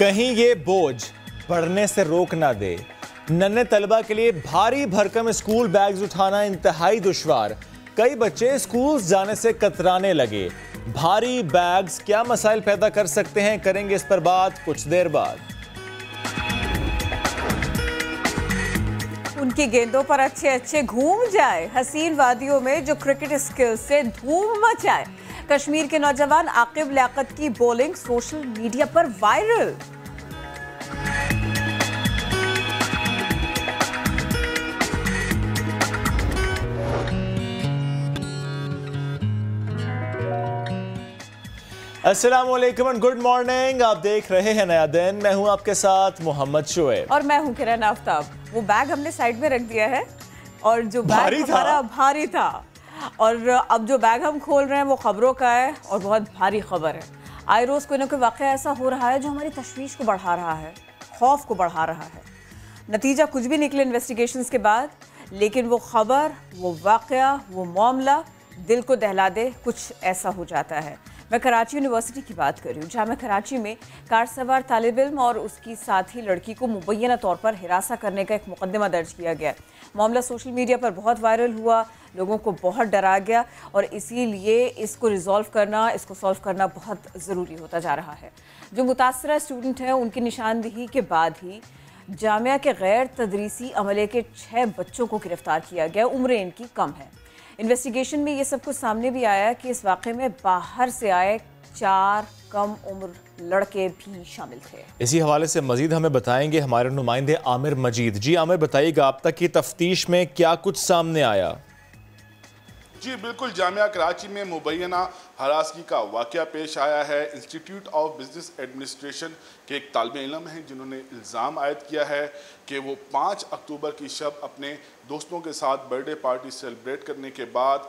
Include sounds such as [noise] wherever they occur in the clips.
कहीं ये बोझ बढ़ने से रोक ना दे। नन्हे तलबा के लिए भारी भरकम स्कूल बैग्स उठाना इंतहाई दुश्वार। कई बच्चे स्कूल जाने से कतराने लगे। भारी बैग्स क्या मसाइल पैदा कर सकते हैं? करेंगे इस पर बात कुछ देर बाद। उनकी गेंदों पर अच्छे अच्छे घूम जाए। हसीन वादियों में जो क्रिकेट स्किल्स से धूम मचाए। कश्मीर के नौजवान आकिब लियाकत की बॉलिंग सोशल मीडिया पर वायरल। अस्सलाम वालेकुम एंड गुड मॉर्निंग आप देख रहे हैं नया दिन। मैं हूँ आपके साथ मोहम्मद शुएब। और मैं हूँ किरण आफ्ताब। वो बैग हमने साइड में रख दिया है और जो बैग भारी। हमारा भारी था। और अब जो बैग हम खोल रहे हैं वो खबरों का है और बहुत भारी खबर है। आए रोज़ कोई ना कोई वाक़ ऐसा हो रहा है जो हमारी तशवीश को बढ़ा रहा है, खौफ को बढ़ा रहा है। नतीजा कुछ भी निकले इन्वेस्टिगेशन के बाद, लेकिन वो खबर, वो वाक़ वो मामला दिल को दहला दे, कुछ ऐसा हो जाता है। मैं कराची यूनिवर्सिटी की बात कर रही हूँ, जहाँ मैं कराची में कार सवार तालब इल्म और उसकी साथी लड़की को मुबैना तौर पर हिरासा करने का एक मुकदमा दर्ज किया गया। मामला सोशल मीडिया पर बहुत वायरल हुआ लोगों को बहुत डरा गया और इसीलिए इसको रिजॉल्व करना, इसको सॉल्व करना बहुत ज़रूरी होता जा रहा है। जो मुतासर स्टूडेंट हैं, उनकी निशानदेही के बाद ही जामिया के गैर तदरीसी अमले के छः बच्चों को गिरफ़्तार किया गया। उम्र इनकी कम है। इन्वेस्टिगेशन में ये सब कुछ सामने भी आया कि इस वाक़े में बाहर से आए चार कम उम्र लड़के भी शामिल थे। इसी हवाले से मजीद हमें बताएँगे हमारे नुमाइंदे आमिर मजीद। जी आमिर, बताइएगा आप तक की तफ्तीश में क्या कुछ सामने आया? जी, बिल्कुल, जामिया कराची में मुबैना हरासगी का वाक़ पेश आया है। इंस्टीट्यूट ऑफ़ बिज़नेस एडमिनिस्ट्रेशन के एक तालब इलम हैं, जिन्होंने इल्ज़ाम आयद किया है कि वो पाँच अक्टूबर की शब अपने दोस्तों के साथ बर्थडे पार्टी सेलिब्रेट करने के बाद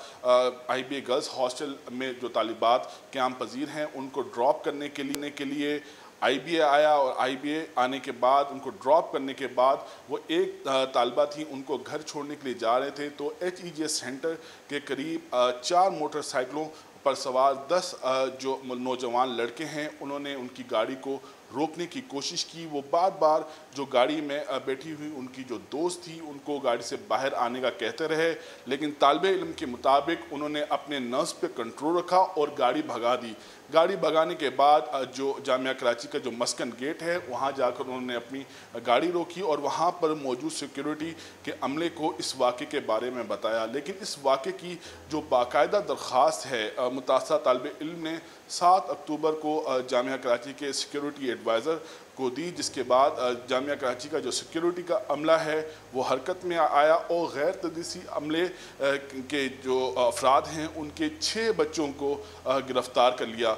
I B A girls hostel में जो तालिबात क्याम पजीर हैं, उनको ड्रॉप करने के लिए के लिए आईबीए आया और आईबीए आने के बाद, उनको ड्रॉप करने के बाद, वो एक तालबा थी, उनको घर छोड़ने के लिए जा रहे थे। तो एच ई सेंटर के करीब चार मोटरसाइकिलों पर सवार दस जो नौजवान लड़के हैं, उन्होंने उनकी गाड़ी को रोकने की कोशिश की। वो बार बार जो गाड़ी में बैठी हुई उनकी जो दोस्त थी, उनको गाड़ी से बाहर आने का कहते रहे। लेकिन तालब इलम के मुताबिक उन्होंने अपने नर्स पे कंट्रोल रखा और गाड़ी भगा दी। गाड़ी भगाने के बाद जो जामिया कराची का जो मस्कन गेट है, वहाँ जाकर उन्होंने अपनी गाड़ी रोकी और वहाँ पर मौजूद सिक्योरिटी के अमले को इस वाक़े के बारे में बताया। लेकिन इस वाक़े की जो बाकायदा दरख्वास्त है मुतासर तालब इल्म ने सात अक्टूबर को जामिया कराची के सिक्योरिटी एडवाइज़र को दी, जिसके बाद जामिया कराची का जो सिक्योरिटी का अमला है, वो हरकत में आया और गैर तदीसी अमले के जो अफराद हैं, उनके छः बच्चों को गिरफ़्तार कर लिया।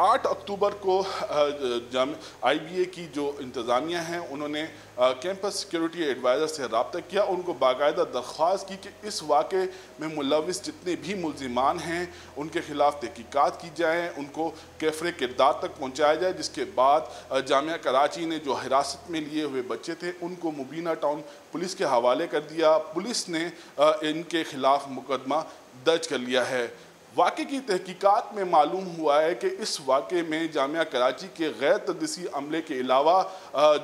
आठ अक्टूबर को जाम आई बी ए की जो इंतज़ामिया हैं, उन्होंने कैंपस सिक्योरिटी एडवाइज़र से रबता किया उनको बाकायदा दरख्वास्त की कि इस वाक़े में मुलविस जितने भी मुलजमान हैं, उनके ख़िलाफ़ तहकीक़ात की जाएँ, उनको कैफरे किरदार तक पहुँचाया जाए, जिसके बाद जामिया कराची ने जो हिरासत में लिए हुए बच्चे थे, उनको मुबीना टाउन पुलिस के हवाले कर दिया। पुलिस ने इनके ख़िलाफ़ मुकदमा दर्ज कर लिया है। वाक़े की तहकीकात में मालूम हुआ है कि इस वाक़े में जामिया कराची के गैर तदसी अमले के अलावा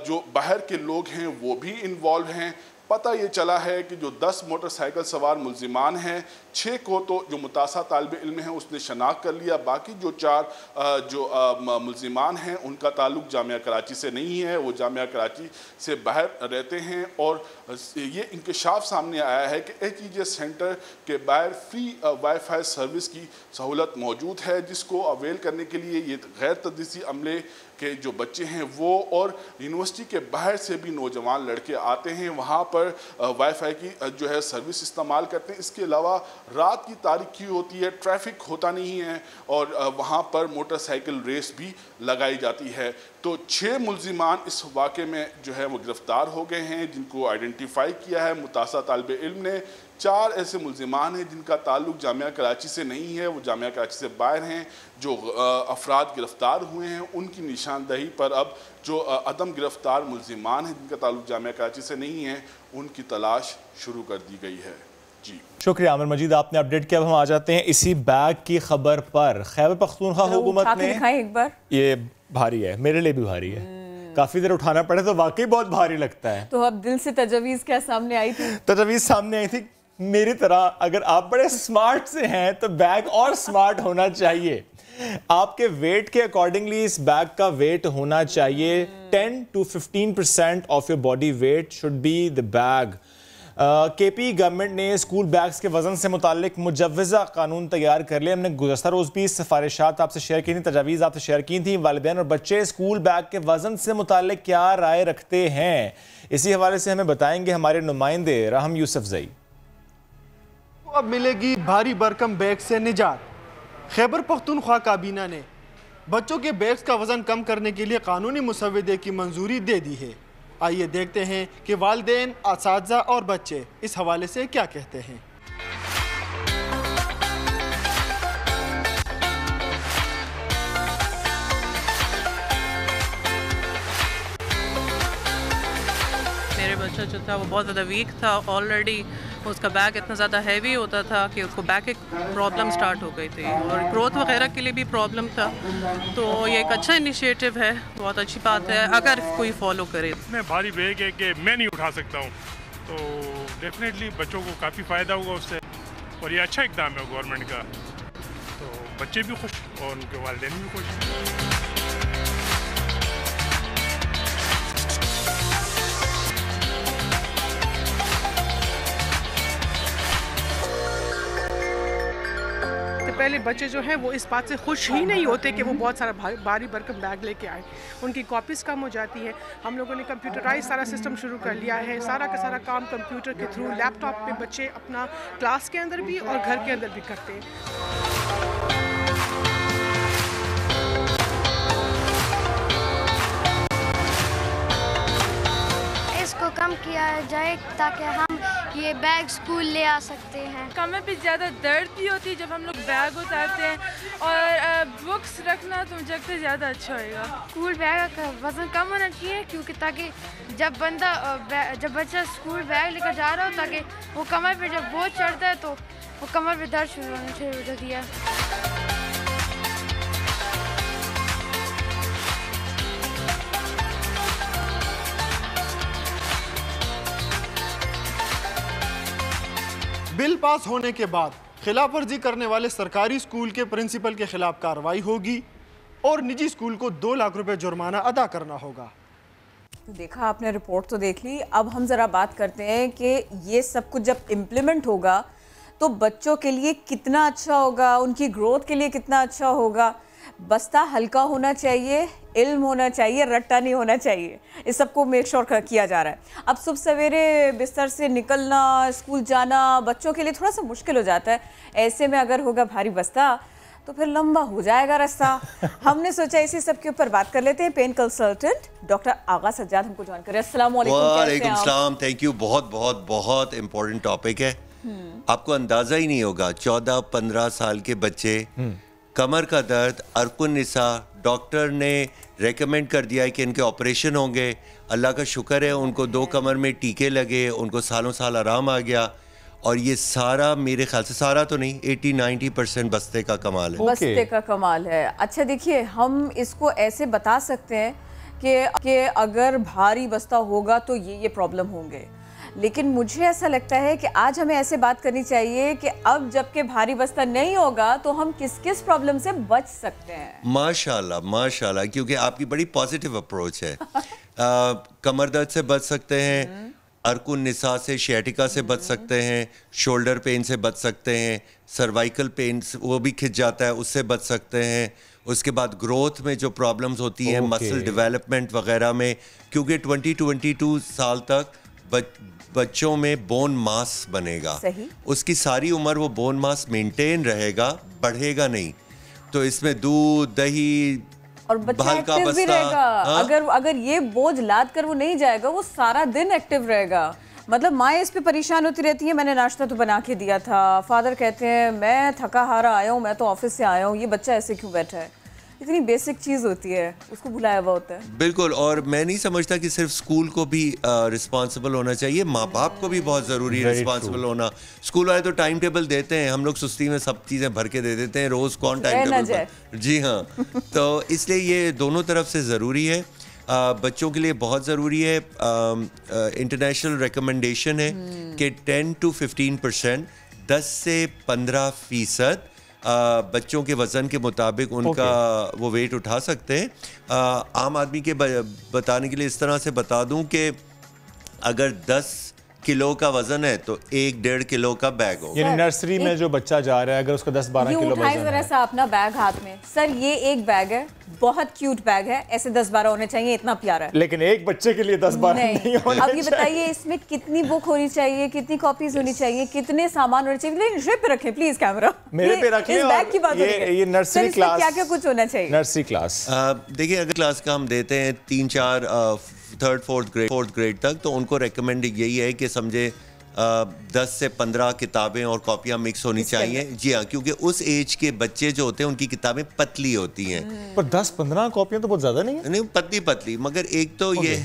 जो बाहर के लोग हैं, वो भी इन्वॉल्व हैं। पता ये चला है कि जो 10 मोटरसाइकिल सवार मुलजिमान हैं छः को तो जो मुतासा तालब इल्म है, उसने शनाख्त कर लिया। बाकी जो चार जो मुलजिमान हैं, उनका ताल्लुक जामिया कराची से नहीं है। वो जामिया कराची से बाहर रहते हैं और ये इंकशाफ सामने आया है कि एच ई जे सेंटर के बाहर फ्री वाईफाई सर्विस की सहूलत मौजूद है, जिसको अवेल करने के लिए ये गैर तदीसी अमले के जो बच्चे हैं वो और यूनिवर्सिटी के बाहर से भी नौजवान लड़के आते हैं, वहाँ पर वाईफाई की जो है सर्विस इस्तेमाल करते हैं। इसके अलावा रात की तारीखी होती है ट्रैफ़िक होता नहीं है और वहाँ पर मोटरसाइकिल रेस भी लगाई जाती है। तो छः मुलजिमान इस वाक़े में जो है वो गिरफ़्तार हो गए हैं, जिनको आइडेंटिफाई किया है मुतासा तलब इल्म ने। चार ऐसे मुलजिमान हैं जिनका ताल्लुक जामिया कराची से नहीं है वो जामिया कराची से बाहर हैं जो अफराद गिरफ़्तार हुए हैं उनकी निशानदही पर अब जो अदम गिरफ़्तार मुलजमान हैं जिनका ताल्लुक जामिया कराची से नहीं है उनकी तलाश शुरू कर दी गई है। जी। शुक्रिया आमिर मजीद आपने अपडेट किया अब हम आ जाते हैं इसी बैग की खबर पर। खैबर पख्तूनख्वा हुकूमत ने एक बार। ये भारी है मेरे लिए भी भारी है। काफ़ी देर उठाना पड़े तो वाकई बहुत भारी लगता है। तो अब दिल से तजवीज़ क्या सामने आई थी? तजवीज़ सामने आई थी मेरी तरह, अगर आप बड़े स्मार्ट से हैं तो बैग और स्मार्ट होना चाहिए। आपके वेट के अकॉर्डिंगली इस बैग का वेट होना चाहिए। 10 to 15 percent of your body weight should be the bag K P government ने स्कूल बैग्स के वज़न से मुतालिक मुजवज़ा कानून तैयार कर लिया। हमने गुजशत रोज़ भी सिफारिशात आपसे शेयर की थी, तजावीज़ आपसे शेयर की थी। वालदेन और बच्चे स्कूल बैग के वज़न से मुतालिक क्या राय रखते हैं? इसी हवाले से हमें बताएँगे हमारे नुमाइंदे रहम यूसफ जई। अब मिलेगी भारी बरकम बैग से निजात। खैबर पख्तूनख्वा काबीना ने बच्चों के बैग्स का वज़न कम करने के लिए कानूनी मुसवदे की मंजूरी दे दी है। आइए देखते हैं कि वालदे इस और बच्चे इस हवाले से क्या कहते हैं। मेरे बच्चा जो था वो बहुत ज़्यादा वीक था ऑलरेडी उसका बैग इतना ज़्यादा हैवी होता था कि उसको बैक एक प्रॉब्लम स्टार्ट हो गई थी। और ग्रोथ वगैरह के लिए भी प्रॉब्लम था। तो ये एक अच्छा इनिशिएटिव है। बहुत अच्छी बात है। अगर कोई फॉलो करे। मैं भारी बैग है कि मैं नहीं उठा सकता हूँ। तो डेफिनेटली बच्चों को काफ़ी फ़ायदा होगा उससे। और ये अच्छा इकदाम है गवर्नमेंट का। तो बच्चे भी खुश और उनके वालदे भी खुश। पहले बच्चे जो हैं वो इस बात से खुश ही नहीं होते कि वो बहुत सारा भारी भरकम बैग लेके आए। उनकी कॉपीज़ कम हो जाती है। हम लोगों ने कंप्यूटराइज सारा सिस्टम शुरू कर लिया है। सारा का सारा काम कंप्यूटर के थ्रू लैपटॉप पे बच्चे अपना क्लास के अंदर भी और घर के अंदर भी करते हैं। कम किया जाए ताकि हम ये बैग स्कूल ले आ सकते हैं। कमर पे ज़्यादा दर्द भी होती है जब हम लोग बैग उतारते हैं। और बुक्स रखना तो मुझे लगता है ज़्यादा अच्छा होएगा। स्कूल बैग का वज़न कम होना चाहिए क्योंकि ताकि जब बंदा जब बच्चा स्कूल बैग लेकर जा रहा हो ताकि वो कमर पे जब बोझ चढ़ता है तो वो कमर पे दर्द शुरू होना शुरू हो जाती है बिल पास होने के बाद खिलाफ वर्जी करने वाले सरकारी स्कूल के प्रिंसिपल के खिलाफ कार्रवाई होगी और निजी स्कूल को दो लाख रुपए जुर्माना अदा करना होगा। तो देखा, आपने रिपोर्ट तो देख ली। अब हम ज़रा बात करते हैं कि ये सब कुछ जब इम्प्लीमेंट होगा तो बच्चों के लिए कितना अच्छा होगा, उनकी ग्रोथ के लिए कितना अच्छा होगा? बस्ता हल्का होना चाहिए इल्म होना चाहिए रट्टा नहीं होना चाहिए। इस सबको मेक श्योर किया जा रहा है। अब सुबह सवेरे बिस्तर से निकलना स्कूल जाना बच्चों के लिए थोड़ा सा मुश्किल हो जाता है। ऐसे में अगर होगा भारी बस्ता तो फिर लंबा हो जाएगा रास्ता। [laughs] हमने सोचा इसी सब के ऊपर बात कर लेते हैं। Pain consultant doctor Agha Sajjad हमको ज्वाइन करें। अस्सलाम वालेकुम थैंक यू बहुत बहुत बहुत इम्पोर्टेंट टॉपिक है। हम्म। आपको अंदाज़ा ही नहीं होगा चौदह पंद्रह साल के बच्चे हम्म। कमर का दर्द अरकुन निसा डॉक्टर ने रेकमेंड कर दिया है कि इनके ऑपरेशन होंगे। अल्लाह का शुक्र है उनको दो कमर में टीके लगे उनको सालों साल आराम आ गया। और ये सारा मेरे ख्याल से सारा तो नहीं 80 90 परसेंट बस्ते का कमाल है। बस्ते का कमाल है। अच्छा देखिए हम इसको ऐसे बता सकते हैं कि कि अगर भारी बस्ता होगा तो ये ये प्रॉब्लम होंगे। लेकिन मुझे ऐसा लगता है कि आज हमें ऐसे बात करनी चाहिए कि अब जबकि भारी बस्ता नहीं होगा तो हम किस किस प्रॉब्लम से बच सकते हैं? माशाल्लाह माशाल्लाह क्योंकि आपकी बड़ी पॉजिटिव अप्रोच है। [laughs] आ, कमर दर्द से बच सकते हैं अरकुन निसा से शेटिका से बच सकते हैं शोल्डर पेन से बच सकते हैं सर्वाइकल पेन वो भी खिंच जाता है उससे बच सकते हैं। उसके बाद ग्रोथ में जो प्रॉब्लम्स होती हैं मसल डेवलपमेंट वगैरह में क्योंकि 2022 साल तक बच्चों में बोन मास बनेगा। सही? उसकी सारी उम्र वो बोन मास मेंटेन रहेगा बढ़ेगा नहीं। तो इसमें दूध दही और बच्चा एक्टिव भी रहेगा। हाँ? अगर अगर ये बोझ लाद कर वो नहीं जाएगा वो सारा दिन एक्टिव रहेगा। मतलब माँ इस पे परेशान होती रहती है मैंने नाश्ता तो बना के दिया था। फादर कहते हैं मैं थका हारा आया हूँ मैं तो ऑफ़िस से आया हूँ ये बच्चा ऐसे क्यों बैठा है? इतनी बेसिक चीज़ होती है उसको भुलाया हुआ होता है। बिल्कुल और मैं नहीं समझता कि सिर्फ़ स्कूल को भी रिस्पॉन्सिबल होना चाहिए माँ बाप को भी बहुत ज़रूरी है रिस्पॉन्सिबल होना। स्कूल वाले तो टाइम टेबल देते हैं हम लोग सुस्ती में सब चीज़ें भर के दे देते हैं रोज़ कौन टाइम टेबल जी हाँ [laughs] तो इसलिए ये दोनों तरफ़ से ज़रूरी है। आ, बच्चों के लिए बहुत ज़रूरी है इंटरनेशनल रिकमेंडेशन है कि 10 टू 15 परसेंट दस से पंद्रह फ़ीसद बच्चों के वज़न के मुताबिक उनका वो वेट उठा सकते हैं। आम आदमी के बताने के लिए इस तरह से बता दूँ कि अगर 10 किलो का वज़न है तो एक डेढ़ किलो का बैग हो यानी नर्सरी में जो बच्चा जा रहा है अगर उसका 10-12 ये किलो वज़न जरा है। सा अपना बैग हाथ में। सर ये एक बैग है बहुत क्यूट बैग है ऐसे दस बारह होने चाहिए इतना प्यारा है। लेकिन एक बच्चे के लिए दस बारह नहीं, नहीं होने अब ये बताइए इसमें कितनी बुक होनी चाहिए कितनी कॉपीज होनी चाहिए कितने सामान होने चाहिए? लेकिन रखें प्लीज़ कैमरा मेरे पे रखें इस बैग की बात ये- ये नर्सरी क्लास- क्या क्या कुछ होना चाहिए? नर्सरी क्लास देखिए अगर क्लास का हम देते हैं तीन चार third fourth grade fourth grade तक तो उनको रेकमेंड यही है कि समझे दस से पंद्रह किताबें और कॉपियाँ मिक्स होनी चाहिए। जी हाँ क्योंकि उस एज के बच्चे जो होते हैं उनकी किताबें पतली होती हैं। पर 10-15 कॉपियाँ तो बहुत ज़्यादा नहीं है? नहीं पतली पतली मगर एक तो ये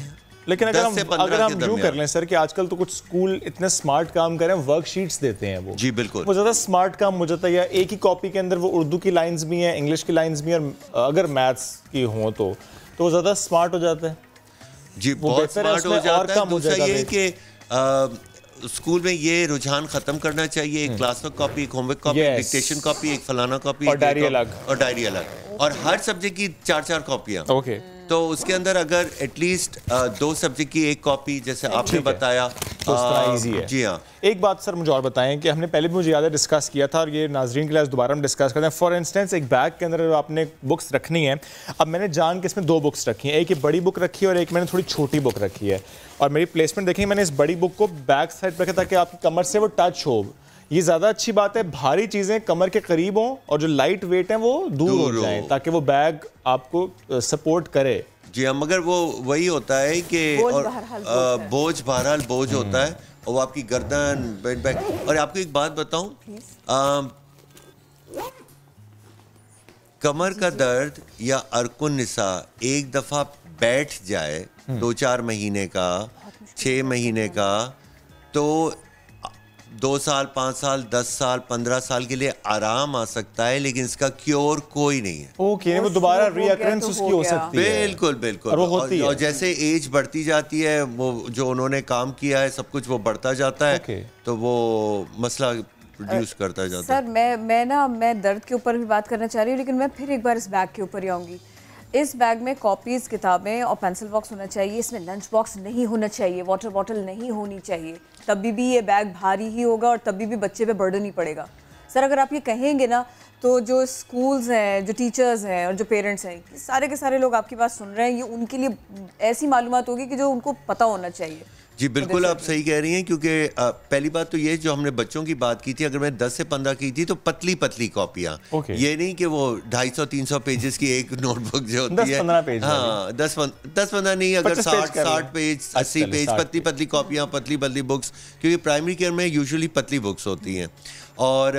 लेकिन अगर हम अगर हम यूँ। कर लें सर कि आजकल तो कुछ स्कूल इतने स्मार्ट काम करें वर्कशीट्स देते हैं वो। जी बिल्कुल। वो ज़्यादा स्मार्ट काम हो जाता है या एक ही कॉपी के अंदर वो उर्दू की लाइंस भी हैं इंग्लिश की लाइंस भी हैं और अगर मैथ्स की हों तो तो वो ज़्यादा स्मार्ट हो जाता है। जी बहुत स्मार्ट हो जाता है। दूसरा ये कि स्कूल में ये रुझान खत्म करना चाहिए। एक क्लास वर्क कॉपी एक होमवर्क कॉपी एक डिक्टेशन कॉपी एक फलाना कॉपी और डायरी अलग। और डायरी अलग। और हर सब्जेक्ट की चार चार कॉपियाँ ओके तो उसके अंदर अगर एटलीस्ट दो सब्जेक्ट की एक कॉपी जैसे आपने बताया तो ईजी है। जी हाँ। एक बात सर मुझे और बताएँ कि हमने पहले भी मुझे याद है डिस्कस किया था और ये नाजरीन के लिए दोबारा हम डिस्कस करते हैं। फॉर इंस्टेंस एक बैग के अंदर आपने बुक्स रखनी है। अब मैंने जान के इसमें दो बुक्स रखी हैं। एक ये बड़ी बुक रखी है और एक मैंने थोड़ी छोटी बुक रखी है। और मेरी प्लेसमेंट देखिए मैंने इस बड़ी बुक को बैक साइड पर रखा ताकि आपकी कमर से वो टच हो। ये ज़्यादा अच्छी बात है भारी चीज़ें कमर के करीब हों और जो लाइट वेट हैं वो दूर, दूर हो। जाएँ ताकि वो बैग आपको सपोर्ट करे। जी हाँ मगर वो वही होता है कि बोझ और, बहरहाल बोझ बहरहाल बोझ होता है और वो आपकी गर्दन बेड बैक और आपको एक बात बताऊँ कमर का दर्द या अरकुन निसा एक दफ़ा बैठ जाए दो चार महीने का छः महीने का तो दो साल पाँच साल दस साल पंद्रह साल के लिए आराम आ सकता है लेकिन इसका क्योर कोई नहीं है ओके वो दोबारा तो उसकी हो। सकती है बिल्कुल बिल्कुल और होती और है। जैसे एज बढ़ती जाती है वो जो उन्होंने काम किया है सब कुछ वो बढ़ता जाता है Okay. तो वो मसला प्रोड्यूस करता जाता है सर मैं मैं ना मैं दर्द के ऊपर भी बात करना चाह रही हूँ लेकिन मैं फिर एक बार इस बैग के ऊपर ही आऊँगी इस बैग में कॉपीज़ किताबें और पेंसिल बॉक्स होना चाहिए। इसमें लंच बॉक्स नहीं होना चाहिए वाटर बॉटल नहीं होनी चाहिए। तभी भी ये बैग भारी ही होगा और तभी भी बच्चे पे बर्डन ही पड़ेगा। सर अगर आप ये कहेंगे ना तो जो स्कूल्स हैं, जो टीचर्स हैं और जो पेरेंट्स हैं सारे के सारे लोग आपकी बात सुन रहे हैं, ये उनके लिए ऐसी मालूम होगी कि जो उनको पता होना चाहिए। जी बिल्कुल आप सही कह रही हैं क्योंकि पहली बात तो ये जो हमने बच्चों की बात की थी अगर मैं 10 से 15 की थी तो पतली पतली कॉपियाँ। Okay. ये नहीं कि वो 250 300 पेजेस की एक नोटबुक जो होती 10 है। 15 पेज हाँ 10 10 15 नहीं अगर 25 पेज 60 60 पेज अस्सी 80 पेज पतली पतली कॉपियाँ पतली पतली बुक्स क्योंकि प्राइमरी केयर में यूजली पतली बुक्स होती हैं। और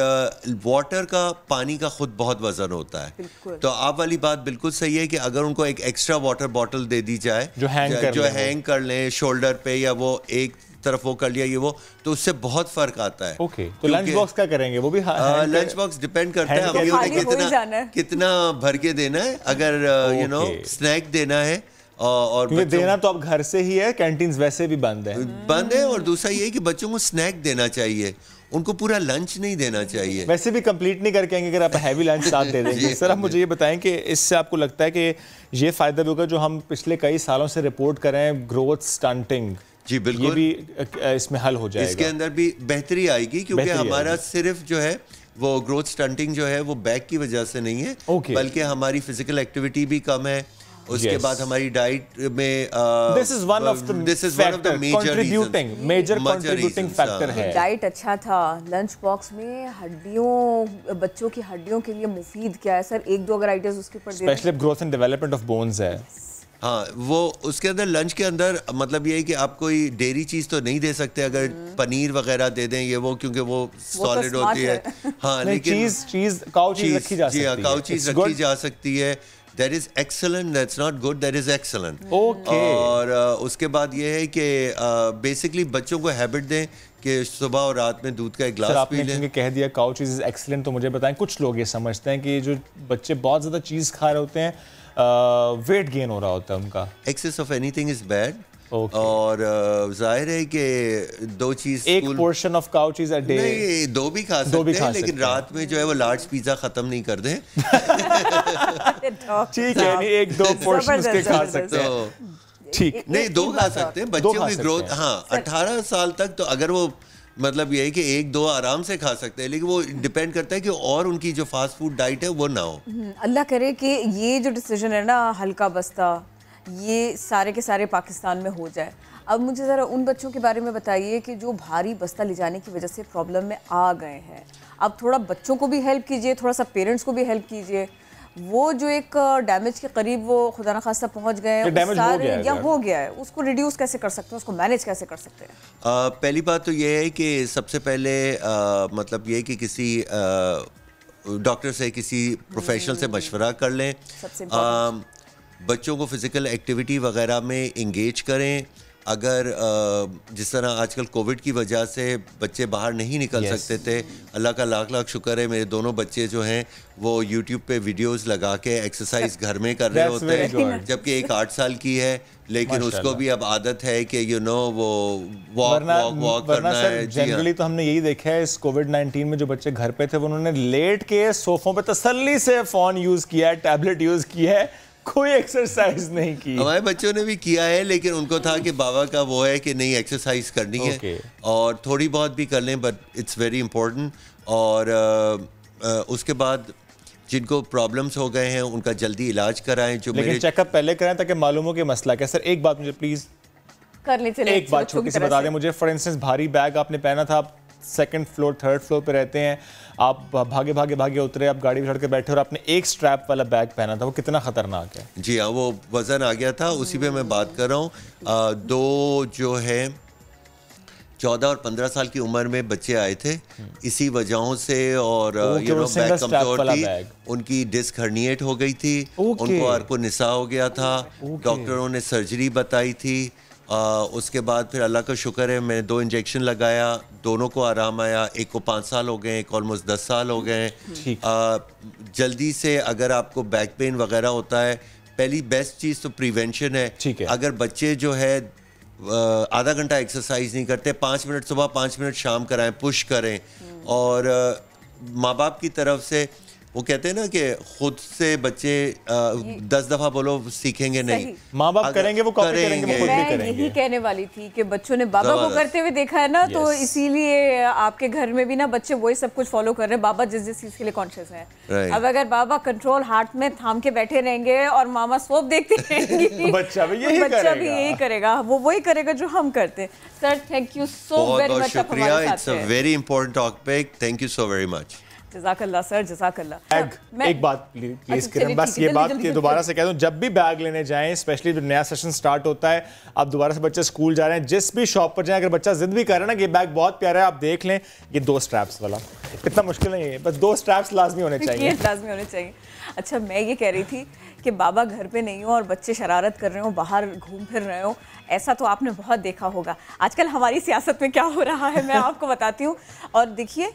वाटर का पानी का खुद बहुत वज़न होता है। तो आप वाली बात बिल्कुल सही है कि अगर उनको एक एक्स्ट्रा वाटर बॉटल दे दी जाए जो hang कर जो हैंग कर लें शोल्डर पे या वो एक तरफ़ वो कर लिया ये वो तो उससे बहुत फ़र्क आता है। ओके तो लंच बॉक्स क्या करेंगे? वो भी लंच बॉक्स डिपेंड करता है हो ही जाना कितना कितना भर के देना है। अगर यू नो Okay. स्नैक देना है और देना तो अब घर से ही है कैंटीन वैसे भी बंद है। बंद है और दूसरा ये है कि बच्चों को स्नैक देना चाहिए। उनको पूरा लंच नहीं देना चाहिए। वैसे भी कंप्लीट नहीं करके आएँगे अगर आप हैवी लंच साथ दे देंगे। सर आप मुझे ये बताएँ कि इससे आपको लगता है कि ये फ़ायदा भी होगा जो हम पिछले कई सालों से रिपोर्ट कर रहे हैं ग्रोथ स्टंटिंग जी बिल्कुल। ये भी इसमें हल हो जाएगा। इसके अंदर भी बेहतरी आएगी क्योंकि हमारा सिर्फ़ जो है वो ग्रोथ स्टंटिंग जो है वो बैक की वजह से नहीं है Okay. बल्कि हमारी फ़िज़िकल एक्टिविटी भी कम है उसके Yes. बाद हमारी डाइट में this is one of this is one of the major contributing major contributing factor है। डाइट अच्छा था। लंच बॉक्स में हड्डियों बच्चों की हड्डियों के लिए मुफीद क्या है? सर एक दो अगर आइडियाज़ उसके ऊपर दे especially growth and development of bones है। हाँ वो उसके अंदर लंच के अंदर मतलब ये है कि आप कोई डेयरी चीज़ तो नहीं दे सकते अगर पनीर वगैरह दे दें ये वो क्योंकि वो सॉलिड smart होती है। है। हाँ लेकिन चीज़ चीज़ काउ चीज़ रखी जा सकती हाँ है। काउ चीज़ रखी जा सकती है। That is excellent that's not good that is excellent okay और uh, उसके बाद ये है कि बेसिकली बच्चों को हैबिट दें कि सुबह और रात में दूध का एक ग्लास पी लें। आपने कह दिया काउ चीज़ इज़ एक्सलेंट तो मुझे बताएँ कुछ लोग ये समझते हैं कि जो बच्चे बहुत ज़्यादा चीज़ खा रहे होते हैं वेट गेन हो रहा होता है उनका। Excess of anything is bad Okay. और ज़ाहिर है कि दो चीज़ एक portion of cow cheese a day नहीं दो भी खा दो सकते भी हैं खा लेकिन हैं। रात में जो है वो लार्ज पिज्जा खत्म नहीं कर दें। [laughs] [laughs] ठीक है नहीं एक दो [laughs] पोर्शन उसके खा सकते हैं। ठीक। नहीं दो खा सकते हैं। बच्चों की ग्रोथ हाँ। अठारह साल तक तो अगर वो मतलब ये है कि एक दो आराम से खा सकते हैं लेकिन वो डिपेंड करता है कि और उनकी जो फास्ट फ़ूड डाइट है वो ना हो। हम्म, अल्लाह करे कि ये जो डिसीज़न है ना हल्का बस्ता ये सारे के सारे पाकिस्तान में हो जाए। अब मुझे ज़रा उन बच्चों के बारे में बताइए कि जो भारी बस्ता ले जाने की वजह से प्रॉब्लम में आ गए हैं। अब थोड़ा बच्चों को भी हेल्प कीजिए थोड़ा सा पेरेंट्स को भी हेल्प कीजिए। वो जो एक डैमेज के करीब वो खुदा न खास्ता पहुँच गए हैं ये हो सारे- गया है या हो गया है उसको रिड्यूस कैसे कर सकते हैं उसको मैनेज कैसे कर सकते हैं? आ, पहली बात तो ये है कि सबसे पहले आ, मतलब ये कि किसी डॉक्टर से किसी प्रोफेशनल से मशवरा कर लें। सबसे आ, बच्चों को फ़िज़िकल एक्टिविटी वगैरह में इंगेज करें अगर जिस तरह आजकल कोविड की वजह से बच्चे बाहर नहीं निकल Yes. सकते थे अल्लाह का लाख लाख शुक्र है मेरे दोनों बच्चे जो हैं वो यूट्यूब पे वीडियोस लगा के एक्सरसाइज [laughs] घर में कर रहे होते हैं जबकि एक आठ साल की है लेकिन उसको भी अब आदत है कि यू नो वो वॉक वॉक वॉक करना है हाँ। जनरली तो हमने यही देखा है इस कोविड 19 में जो बच्चे घर पे थे उन्होंने लेट के सोफों पे तसल्ली से फ़ोन यूज़ किया है टैबलेट यूज़ किया है कोई एक्सरसाइज नहीं की। हमारे बच्चों ने भी किया है लेकिन उनको था कि बाबा का वो है कि नहीं एक्सरसाइज करनी okay. है और थोड़ी बहुत भी कर लें बट इट्स वेरी इंपॉर्टेंट और अ, अ, उसके बाद जिनको प्रॉब्लम्स हो गए हैं उनका जल्दी इलाज कराएँ जो लेकिन मेरे चेकअप पहले कराएँ ताकि मालूम हो कि मसला क्या सर एक बात मुझे प्लीज़ कर ले चले एक बात छोटी सी बता दें मुझे। फॉर इंस्टेंस भारी बैग आपने पहना था आप सेकंड फ्लोर थर्ड फ्लोर पे रहते हैं। आप भागे भागे भागे उतरे आप गाड़ी चढ़ के बैठे और आपने एक स्ट्रैप वाला बैग पहना था वो कितना खतरनाक है? जी हाँ वो वज़न आ गया था उसी पे मैं बात कर रहा हूँ। दो जो है चौदह और पंद्रह साल की उम्र में बच्चे आए थे। इसी वजहों से और यू नो बैक कमज़ोर थी उनकी डिस्क हर्निएट हो गई थी. उनको अर्को निशा हो गया था। डॉक्टरों ने सर्जरी बताई थी। आ, उसके बाद फिर अल्लाह का शुक्र है मैंने दो इंजेक्शन लगाया दोनों को आराम आया एक को पाँच साल हो गए एक ऑलमोस्ट दस साल हो गए। जल्दी से अगर आपको बैक पेन वगैरह होता है पहली बेस्ट चीज़ तो प्रिवेंशन है। ठीक है। अगर बच्चे जो है आधा घंटा एक्सरसाइज नहीं करते पाँच मिनट सुबह पाँच मिनट शाम कराएँ पुश करें। और माँ बाप की तरफ़ से वो कहते हैं ना कि खुद से बच्चे अ, दस दफ़ा बोलो सीखेंगे नहीं। माँ बाप करेंगे वो कॉपी करेंगे। वो मैं करेंगे। यही कहने वाली थी कि बच्चों ने बाबा को करते हुए देखा है ना तो इसीलिए आपके घर में भी ना बच्चे वही सब कुछ फॉलो कर रहे हैं। बाबा जिस जिस चीज़ के लिए कॉन्शियस है। अब अगर बाबा कंट्रोल हार्ट में थाम के बैठे रहेंगे और मामा सोप देखते रहेंगी [laughs] बच्चा भी यही बच्चा भी करेगा। यही करेगा। वो वही करेगा जो हम करते हैं। Sir thank you so very much शुक्रिया। It's a very important topic thank you so very much जजाकल्ला सर जजाकल्ला। बैग मैं- एक बात प्लीज़ अच्छा, किरण बस ये बात जल्दी, कि जल्दी, दोबारा से कह दूँ जब भी बैग लेने जाएँ स्पेशली जब नया सेशन स्टार्ट होता है आप दोबारा से बच्चे स्कूल जा रहे हैं जिस भी शॉप पर जाएँ अगर बच्चा जिद भी कर रहा है ना ये बैग बहुत प्यारा है आप देख लें ये दो स्ट्रैप्स वाला। इतना मुश्किल नहीं है बस दो स्ट्रैप्स लाजमी होने चाहिए। लाजमी होने चाहिए। अच्छा मैं ये कह रही थी कि बाबा घर पे नहीं हो और बच्चे शरारत कर रहे हो बाहर घूम फिर रहे हो ऐसा तो आपने बहुत देखा होगा। आजकल हमारी सियासत में क्या हो रहा है मैं [laughs] आपको बताती हूँ। और देखिए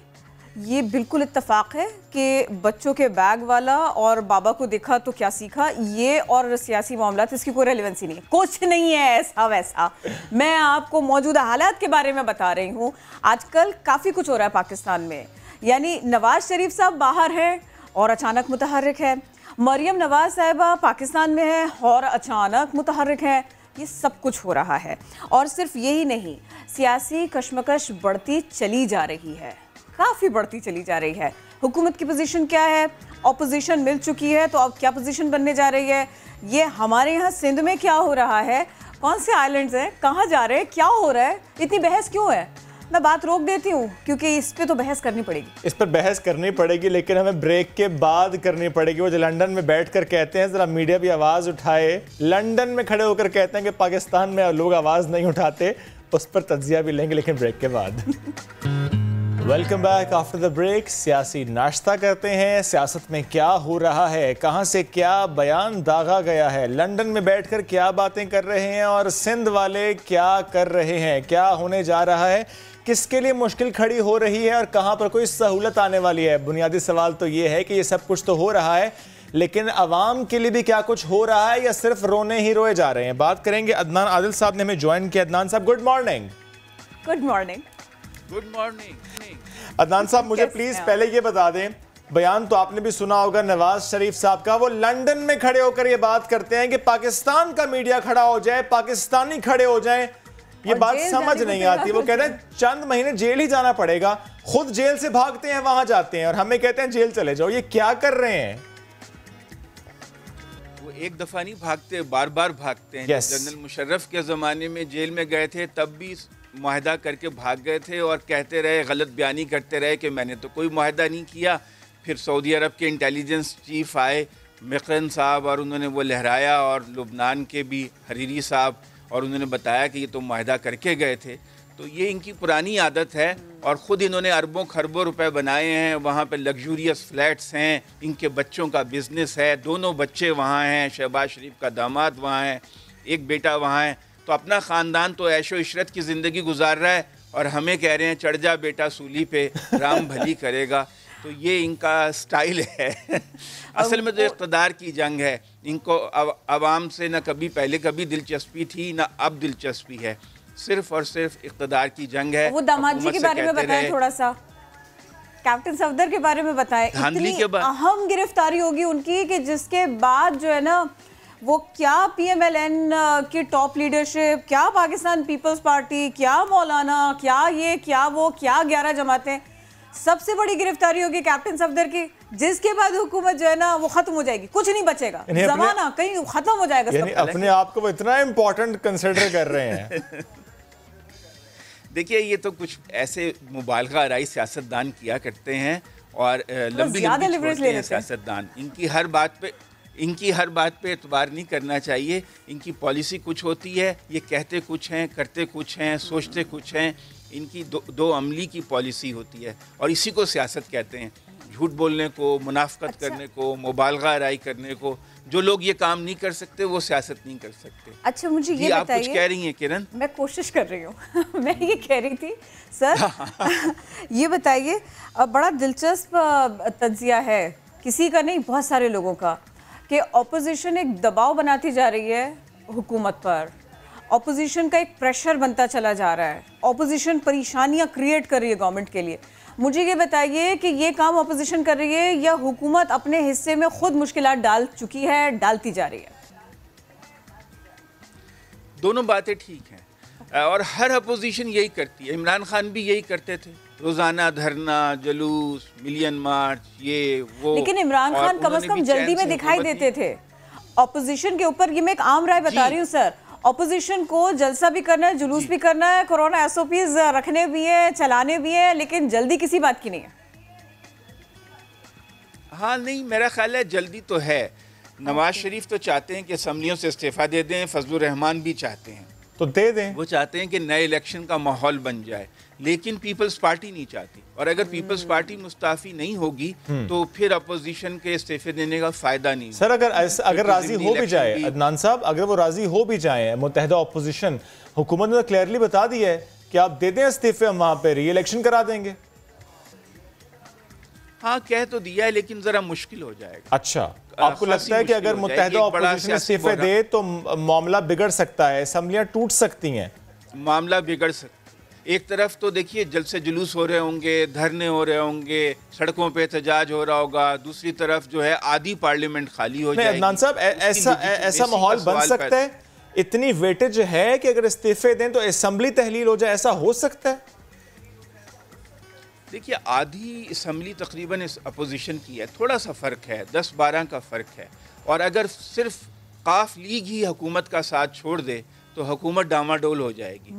ये बिल्कुल इत्तेफाक है कि बच्चों के बैग वाला और बाबा को देखा तो क्या सीखा? ये और सियासी मामला इसकी कोई रेलिवेंसी नहीं है। कुछ नहीं है ऐसा वैसा। मैं आपको मौजूदा हालात के बारे में बता रही हूँ। आजकल काफ़ी कुछ हो रहा है पाकिस्तान में। यानी नवाज़ शरीफ साहब बाहर हैं और अचानक मुतहरक है। मरियम नवाज़ साहिबा पाकिस्तान में है और अचानक मुतहरक है। ये सब कुछ हो रहा है। और सिर्फ़ यही नहीं, सियासी कशमकश बढ़ती चली जा रही है। काफ़ी बढ़ती चली जा रही है। हुकूमत की पोजीशन क्या है? ऑपोजिशन मिल चुकी है तो अब क्या पोजीशन बनने जा रही है? ये हमारे यहाँ सिंध में क्या हो रहा है? कौन से आइलैंड्स हैं? कहाँ जा रहे हैं? क्या हो रहा है? इतनी बहस क्यों है? मैं बात रोक देती हूँ क्योंकि इस पे तो बहस करनी पड़ेगी। इस पर बहस करनी पड़ेगी लेकिन हमें ब्रेक के बाद करनी पड़ेगी। वो जो लंदन में बैठ कर कहते हैं जरा मीडिया भी आवाज़ उठाए। लंदन में खड़े होकर कहते हैं कि पाकिस्तान में लोग आवाज़ नहीं उठाते उस पर तजिया भी लेंगे लेकिन ब्रेक के बाद। [laughs] Welcome back after the break सियासी नाश्ता करते हैं। सियासत में क्या हो रहा है? कहाँ से क्या बयान दागा गया है? लंदन में बैठकर क्या बातें कर रहे हैं और सिंध वाले क्या कर रहे हैं? क्या होने जा रहा है? किसके लिए मुश्किल खड़ी हो रही है और कहाँ पर कोई सहूलत आने वाली है? बुनियादी सवाल तो ये है कि ये सब कुछ तो हो रहा है लेकिन अवाम के लिए भी क्या कुछ हो रहा है या सिर्फ़ रोने ही रोए जा रहे हैं? बात करेंगे अदनान आदिल साहब ने हमें ज्वाइन किया। अदनान साहब good morning good morning good morning Adnan साहब मुझे प्लीज़ पहले ये बता दें बयान तो आपने भी सुना होगा नवाज़ शरीफ साहब का वो लंदन में खड़े होकर ये बात करते हैं कि पाकिस्तान का मीडिया खड़ा हो जाए पाकिस्तानी खड़े हो जाए। ये बात समझ नहीं आती वो हो कहते हैं चंद महीने जेल ही जाना पड़ेगा खुद जेल से भागते हैं वहाँ जाते हैं और हमें कहते हैं जेल चले जाओ। ये क्या कर रहे हैं? वो एक दफ़ा नहीं भागते बार बार भागते हैं। Yes. जनरल मुशर्रफ के ज़माने में जेल में गए थे तब भी माहिदा करके भाग गए थे और कहते रहे, गलत बयानी करते रहे कि मैंने तो कोई माहिदा नहीं किया। फिर सऊदी अरब के इंटेलिजेंस चीफ आए मकरन साहब और उन्होंने वो लहराया और लुबनान के भी हरीरी साहब और उन्होंने बताया कि ये तो माहिदा करके गए थे। तो ये इनकी पुरानी आदत है और ख़ुद इन्होंने अरबों खरबों रुपए बनाए हैं, वहाँ पे लग्जूरियस फ्लैट्स हैं, इनके बच्चों का बिज़नेस है, दोनों बच्चे वहाँ हैं, शहबाज शरीफ का दामाद वहाँ है, एक बेटा वहाँ है। तो अपना ख़ानदान तो ऐशो इशरत की ज़िंदगी गुजार रहा है और हमें कह रहे हैं चढ़ जा बेटा सूली पे राम भली करेगा। तो ये इनका स्टाइल है। [laughs] असल में तो इक़्तदार की जंग है। इनको अव- अवाम से न कभी पहले कभी दिलचस्पी थी न अब दिलचस्पी है। सिर्फ़ और सिर्फ़ इकतदार की जंग है। वो दामाद जी के बारे में बताएँ थोड़ा सा। कैप्टन सफदर के बारे में बताएँ। इतनी अहम गिरफ्तारी होगी उनकी कि जिसके बाद जो है ना वो क्या पीएमएलएन की टॉप लीडरशिप क्या पाकिस्तान पीपल्स पार्टी क्या मौलाना क्या ये क्या वो क्या ग्यारह जमातें। सबसे बड़ी गिरफ्तारी होगी कैप्टन सफदर की जिसके बाद हुकूमत जो है ना वो खत्म हो जाएगी। कुछ नहीं बचेगा। जमाना कहीं खत्म हो जाएगा यानी अपने आप को वो इतना इंपॉर्टेंट कंसिडर कर रहे हैं। [laughs] देखिए ये तो कुछ ऐसे मुबालगा राई सियासतदान किया करते हैं और लंबी ज़्यादा लंबी leverage ले हैं। सियासतदान। इनकी हर बात पे इनकी हर बात पे एतबार नहीं करना चाहिए। इनकी पॉलिसी कुछ होती है ये कहते कुछ हैं करते कुछ हैं सोचते कुछ हैं इनकी दो, दो अमली की पॉलिसी होती है। और इसी को सियासत कहते हैं। झूठ बोलने को मुनाफ्त अच्छा। करने को मुबालगा राई करने को जो लोग ये काम नहीं कर सकते वो सियासत नहीं कर सकते। अच्छा मुझे ये आप कुछ कह रही हैं किरण? मैं कोशिश कर रही हूँ। [laughs] मैं ये कह रही थी सर [laughs] ये बताइए बड़ा दिलचस्प तजिया है किसी का नहीं बहुत सारे लोगों का। कि ऑपोजिशन एक दबाव बनाती जा रही है हुकूमत पर। ऑपोजिशन का एक प्रेशर बनता चला जा रहा है। ऑपोजिशन परेशानियाँ क्रिएट कर रही है गवर्नमेंट के लिए। मुझे ये बताइए कि ये काम ऑपोजिशन कर रही है या हुकूमत अपने हिस्से में खुद मुश्किल डाल चुकी है, डालती जा रही है? दोनों बातें ठीक हैं। और हर अपोजिशन यही करती है। इमरान खान भी यही करते थे। रोज़ाना धरना जुलूस मिलियन मार्च ये वो। लेकिन इमरान खान कम अज कम जल्दी में दिखाई देते थे। ऑपोजिशन के ऊपर ये मैं एक आम राय बता रही हूँ सर। ऑपोजिशन को जलसा भी करना है जुलूस भी करना है कोरोना एसओपीज रखने भी है चलाने भी है लेकिन जल्दी किसी बात की नहीं है। हाँ नहीं मेरा ख्याल है जल्दी तो है। नवाज़ शरीफ तो चाहते हैं कि असम्बलियों से इस्तीफा दे दें फजल रहमान भी चाहते हैं। तो दे दें। वो चाहते हैं कि नए इलेक्शन का माहौल बन जाए। लेकिन पीपल्स पार्टी नहीं चाहती। और अगर पीपल्स पार्टी मुस्ताफी नहीं होगी तो फिर अपोजिशन के इस्तीफे देने का फ़ायदा नहीं सर अगर ऐसा अगर राज़ी हो भी जाए अदनान साहब अगर वो राज़ी हो भी जाए मुतहदा ऑपोजिशन हुकूमत ने तो क्लियरली बता दिया है कि आप दे दें इस्तीफे हम वहाँ पे री इलेक्शन करा देंगे। हाँ कह तो दिया है लेकिन जरा मुश्किल हो जाएगा। अच्छा आपको लगता है कि अगर मुतहदा ऑपोजिशन इस्तीफे दे तो मामला बिगड़ सकता है असम्बलियाँ टूट सकती हैं। मामला बिगड़ सकता एक तरफ़ तो देखिए जल से जुलूस हो रहे होंगे धरने हो रहे होंगे सड़कों पे एहतजाज हो रहा होगा दूसरी तरफ़ जो है आधी पार्लियामेंट खाली हो जाएगी। अदनान साहब ऐसा ऐसा माहौल बन सकता है? इतनी वेटेज है कि अगर इस्तीफे दें तो असम्बली तहलील हो जाए ऐसा हो सकता है? देखिए आधी असम्बली तकरीबन इस अपोजिशन की है थोड़ा सा फ़र्क है दस बारह का फ़र्क है। और अगर सिर्फ़ काफ लीग ही हुकूमत का साथ छोड़ दे तो हुकूमत डामाडोल हो जाएगी।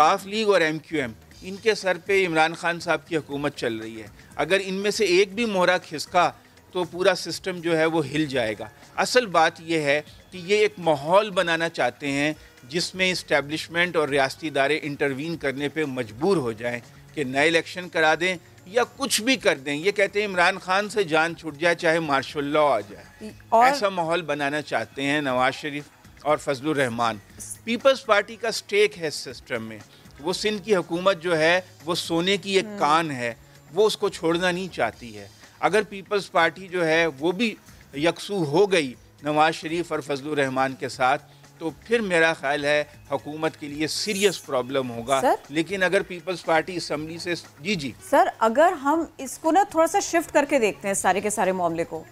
काफ लीग और एम क्यू एम इनके सर पे इमरान खान साहब की हुकूमत चल रही है। अगर इनमें से एक भी मोहरा खिसका तो पूरा सिस्टम जो है वो हिल जाएगा। असल बात यह है कि ये एक माहौल बनाना चाहते हैं जिसमें इस्टेब्लिशमेंट और रियासती इदारे इंटरवीन करने पे मजबूर हो जाएँ कि नए इलेक्शन करा दें या कुछ भी कर दें। ये कहते हैं इमरान खान से जान छूट जाए चाहे मार्शल लॉ आ जाए। और ऐसा माहौल बनाना चाहते हैं नवाज़ शरीफ। और फजलुर रहमान। पीपल्स पार्टी का स्टेक है सिस्टम में। वो सिंध की हुकूमत जो है वो सोने की एक कान है। वो उसको छोड़ना नहीं चाहती है। अगर पीपल्स पार्टी जो है वो भी यकसू हो गई नवाज़ शरीफ और फजल रहमान के साथ तो फिर मेरा ख्याल है हुकूमत के लिए सीरियस प्रॉब्लम होगा। सर? लेकिन अगर पीपल्स पार्टी असम्बली से जी जी। सर अगर हम इसको ना थोड़ा सा शिफ्ट करके देखते हैं सारे के सारे मामले को।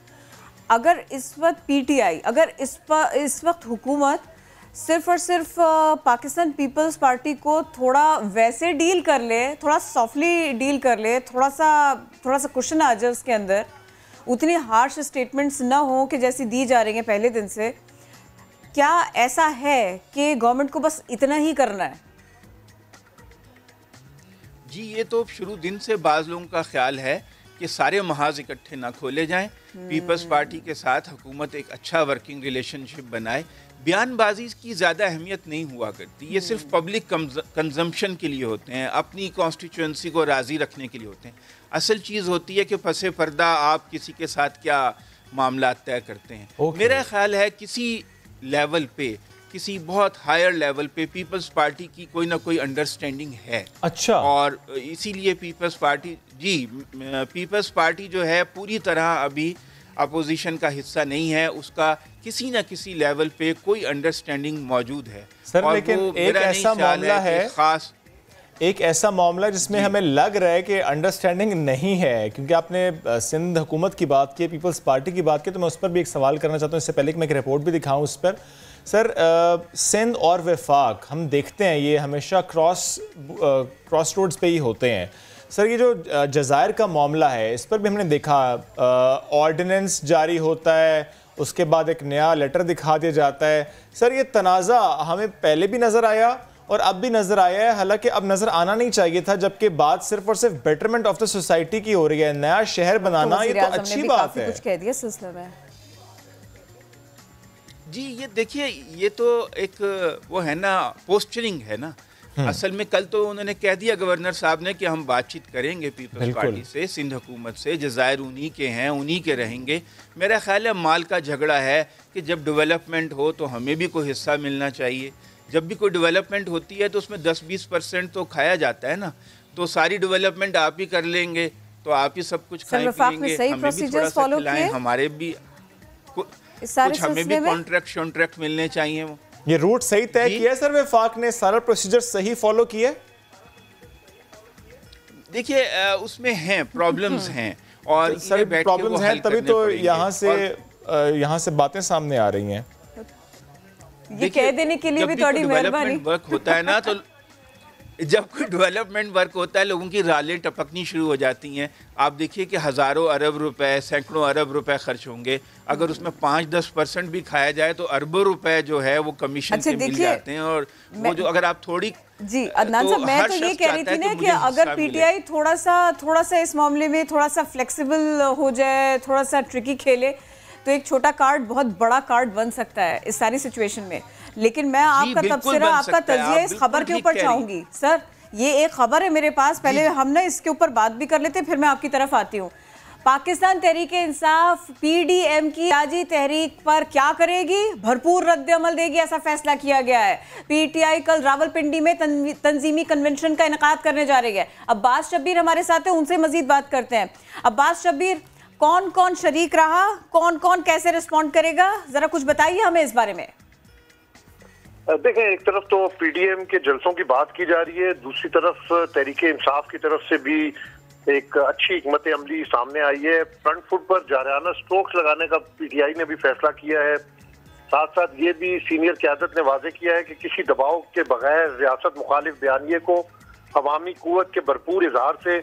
अगर इस वक्त पीटीआई अगर इस पर इस वक्त हुकूमत सिर्फ़ और सिर्फ़ पाकिस्तान पीपल्स पार्टी को थोड़ा वैसे डील कर ले, थोड़ा सॉफ्टली डील कर ले, थोड़ा सा थोड़ा सा क्वेश्चन आ जाए उसके अंदर, उतनी हार्श स्टेटमेंट्स ना हो कि जैसी दी जा रही हैं पहले दिन से, क्या ऐसा है कि गवर्नमेंट को बस इतना ही करना है? जी, ये तो शुरू दिन से बाज लोगों का ख्याल है कि सारे महाज इकट्ठे ना खोले जाएँ। पीपल्स पार्टी के साथ हुकूमत एक अच्छा वर्किंग रिलेशनशिप बनाए। बयानबाजी की ज़्यादा अहमियत नहीं हुआ करती। ये सिर्फ़ पब्लिक कंजम्पशन के लिए होते हैं अपनी कॉन्स्टिट्यूंसी को राज़ी रखने के लिए होते हैं। असल चीज़ होती है कि फसे पर्दा आप किसी के साथ क्या मामला तय करते हैं। Okay. मेरा ख्याल है किसी लेवल पे किसी बहुत हायर लेवल पे पीपल्स पार्टी की कोई ना कोई अंडरस्टैंडिंग है। अच्छा। और इसीलिए पीपल्स पार्टी जी पीपल्स पार्टी जो है पूरी तरह अभी अपोजिशन का हिस्सा नहीं है उसका किसी न किसी लेवल पे कोई अंडरस्टैंडिंग मौजूद है। सर, लेकिन एक ऐसा मामला है- खास एक ऐसा मामला जिसमें हमें लग रहा है कि अंडरस्टैंडिंग नहीं है क्योंकि आपने सिंध हुकूमत की बात की पीपल्स पार्टी की बात की तो मैं उस पर भी एक सवाल करना चाहता हूँ। इससे पहले कि मैं एक रिपोर्ट भी दिखाऊँ उस पर। सर सिंध और वफाक हम देखते हैं ये हमेशा क्रॉस क्रॉस रोड्स पे ही होते हैं। सर ये जो जजायर का मामला है इस पर भी हमने देखा ऑर्डिनेंस जारी होता है उसके बाद एक नया लेटर दिखा दिया जाता है। सर ये तनाज़ा हमें पहले भी नज़र आया और अब भी नज़र आया है। हालाँकि अब नज़र आना नहीं चाहिए था जबकि बात सिर्फ़ और सिर्फ़ बेटरमेंट ऑफ़ द सोसाइटी की हो रही है। नया शहर बनाना तो ये तो अच्छी बात है। कुछ कह दिया सिलसिले में। जी ये देखिए ये तो एक वो है ना पोस्चरिंग है ना। असल में कल तो उन्होंने कह दिया गवर्नर साहब ने कि हम बातचीत करेंगे पीपल्स पार्टी से सिंध हुकूमत से जजायर उन्हीं के हैं उन्हीं के रहेंगे। मेरा ख्याल है माल का झगड़ा है कि जब डेवलपमेंट हो तो हमें भी कोई हिस्सा मिलना चाहिए। जब भी कोई डेवलपमेंट होती है तो उसमें 10-20 परसेंट तो खाया जाता है ना। तो सारी डेवलपमेंट आप ही कर लेंगे तो आप ही सब कुछ खाएँ पिएँगे। हमें भी थोड़ा सा खिलाएँ हमारे भी कुछ हमें भी कॉन्ट्रैक्ट शॉन्ट्रैक्ट मिलने चाहिए। वो ये रूट सही तय किया सर? फाक ने सारा प्रोसीजर सही फॉलो किया? देखिए उसमें हैं प्रॉब्लम्स हैं और सर प्रॉब्लम है प्रॉब्लम्स हैं तभी तो यहाँ से यहाँ से बातें सामने आ रही हैं। ये कह देने के लिए भी थोड़ी मेहरबानी। वर्क होता है ना तो [laughs] जब कोई डेवलपमेंट वर्क होता है लोगों की रालें टपकनी शुरू हो जाती हैं। आप देखिए कि हज़ारों अरब रुपए सैकड़ों अरब रुपए खर्च होंगे। अगर उसमें पाँच दस परसेंट भी खाया जाए तो अरबों रुपए जो है वो कमीशन अच्छा, मिल जाते हैं। और वो जो अगर आप थोड़ी जी अदनान तो साहब मैं तो ये कह रही थी ना कि अगर। पीटीआई थोड़ा सा थोड़ा सा इस मामले में थोड़ा सा फ्लेक्सिबल हो जाए थोड़ा सा ट्रिकी खेले तो एक छोटा कार्ड बहुत बड़ा कार्ड बन सकता है इस सारी सिचुएशन में लेकिन मैं आपका तबसरा आपका है, तजिया इस खबर के ऊपर हैं। चाहूँगी सर ये एक खबर है मेरे पास पहले हम ना इसके ऊपर बात भी कर लेते फिर मैं आपकी तरफ़ आती हूँ पाकिस्तान तहरीक इंसाफ पीडीएम की आजी तहरीक पर क्या करेगी भरपूर रद्द अमल देगी ऐसा फैसला किया गया है पीटीआई कल रावलपिंडी में तंजीमी कन्वेंशन का इनका करने जा रही है अब्बास शब्बीर हमारे साथ है उनसे मजीद बात करते हैं अब्बास शब्बीर कौन कौन शरीक रहा कौन कौन कैसे रिस्पॉन्ड करेगा? जरा कुछ बताइए हमें इस बारे में। देखें एक तरफ़ तो पीडीएम के जलसों की बात की जा रही है, दूसरी तरफ़, तहरीक इंसाफ की तरफ़ से भी एक अच्छी हमत अमली सामने आई है। फ्रंट फुट पर जाराना स्ट्रोक्स लगाने का पीटीआई ने भी फैसला किया है। साथ साथ ये भी सीनियर क्यादत ने वाजे किया है कि किसी दबाव के बगैर रियासत मुखालिफ बयानिए को अवामी कुत के भरपूर इजहार से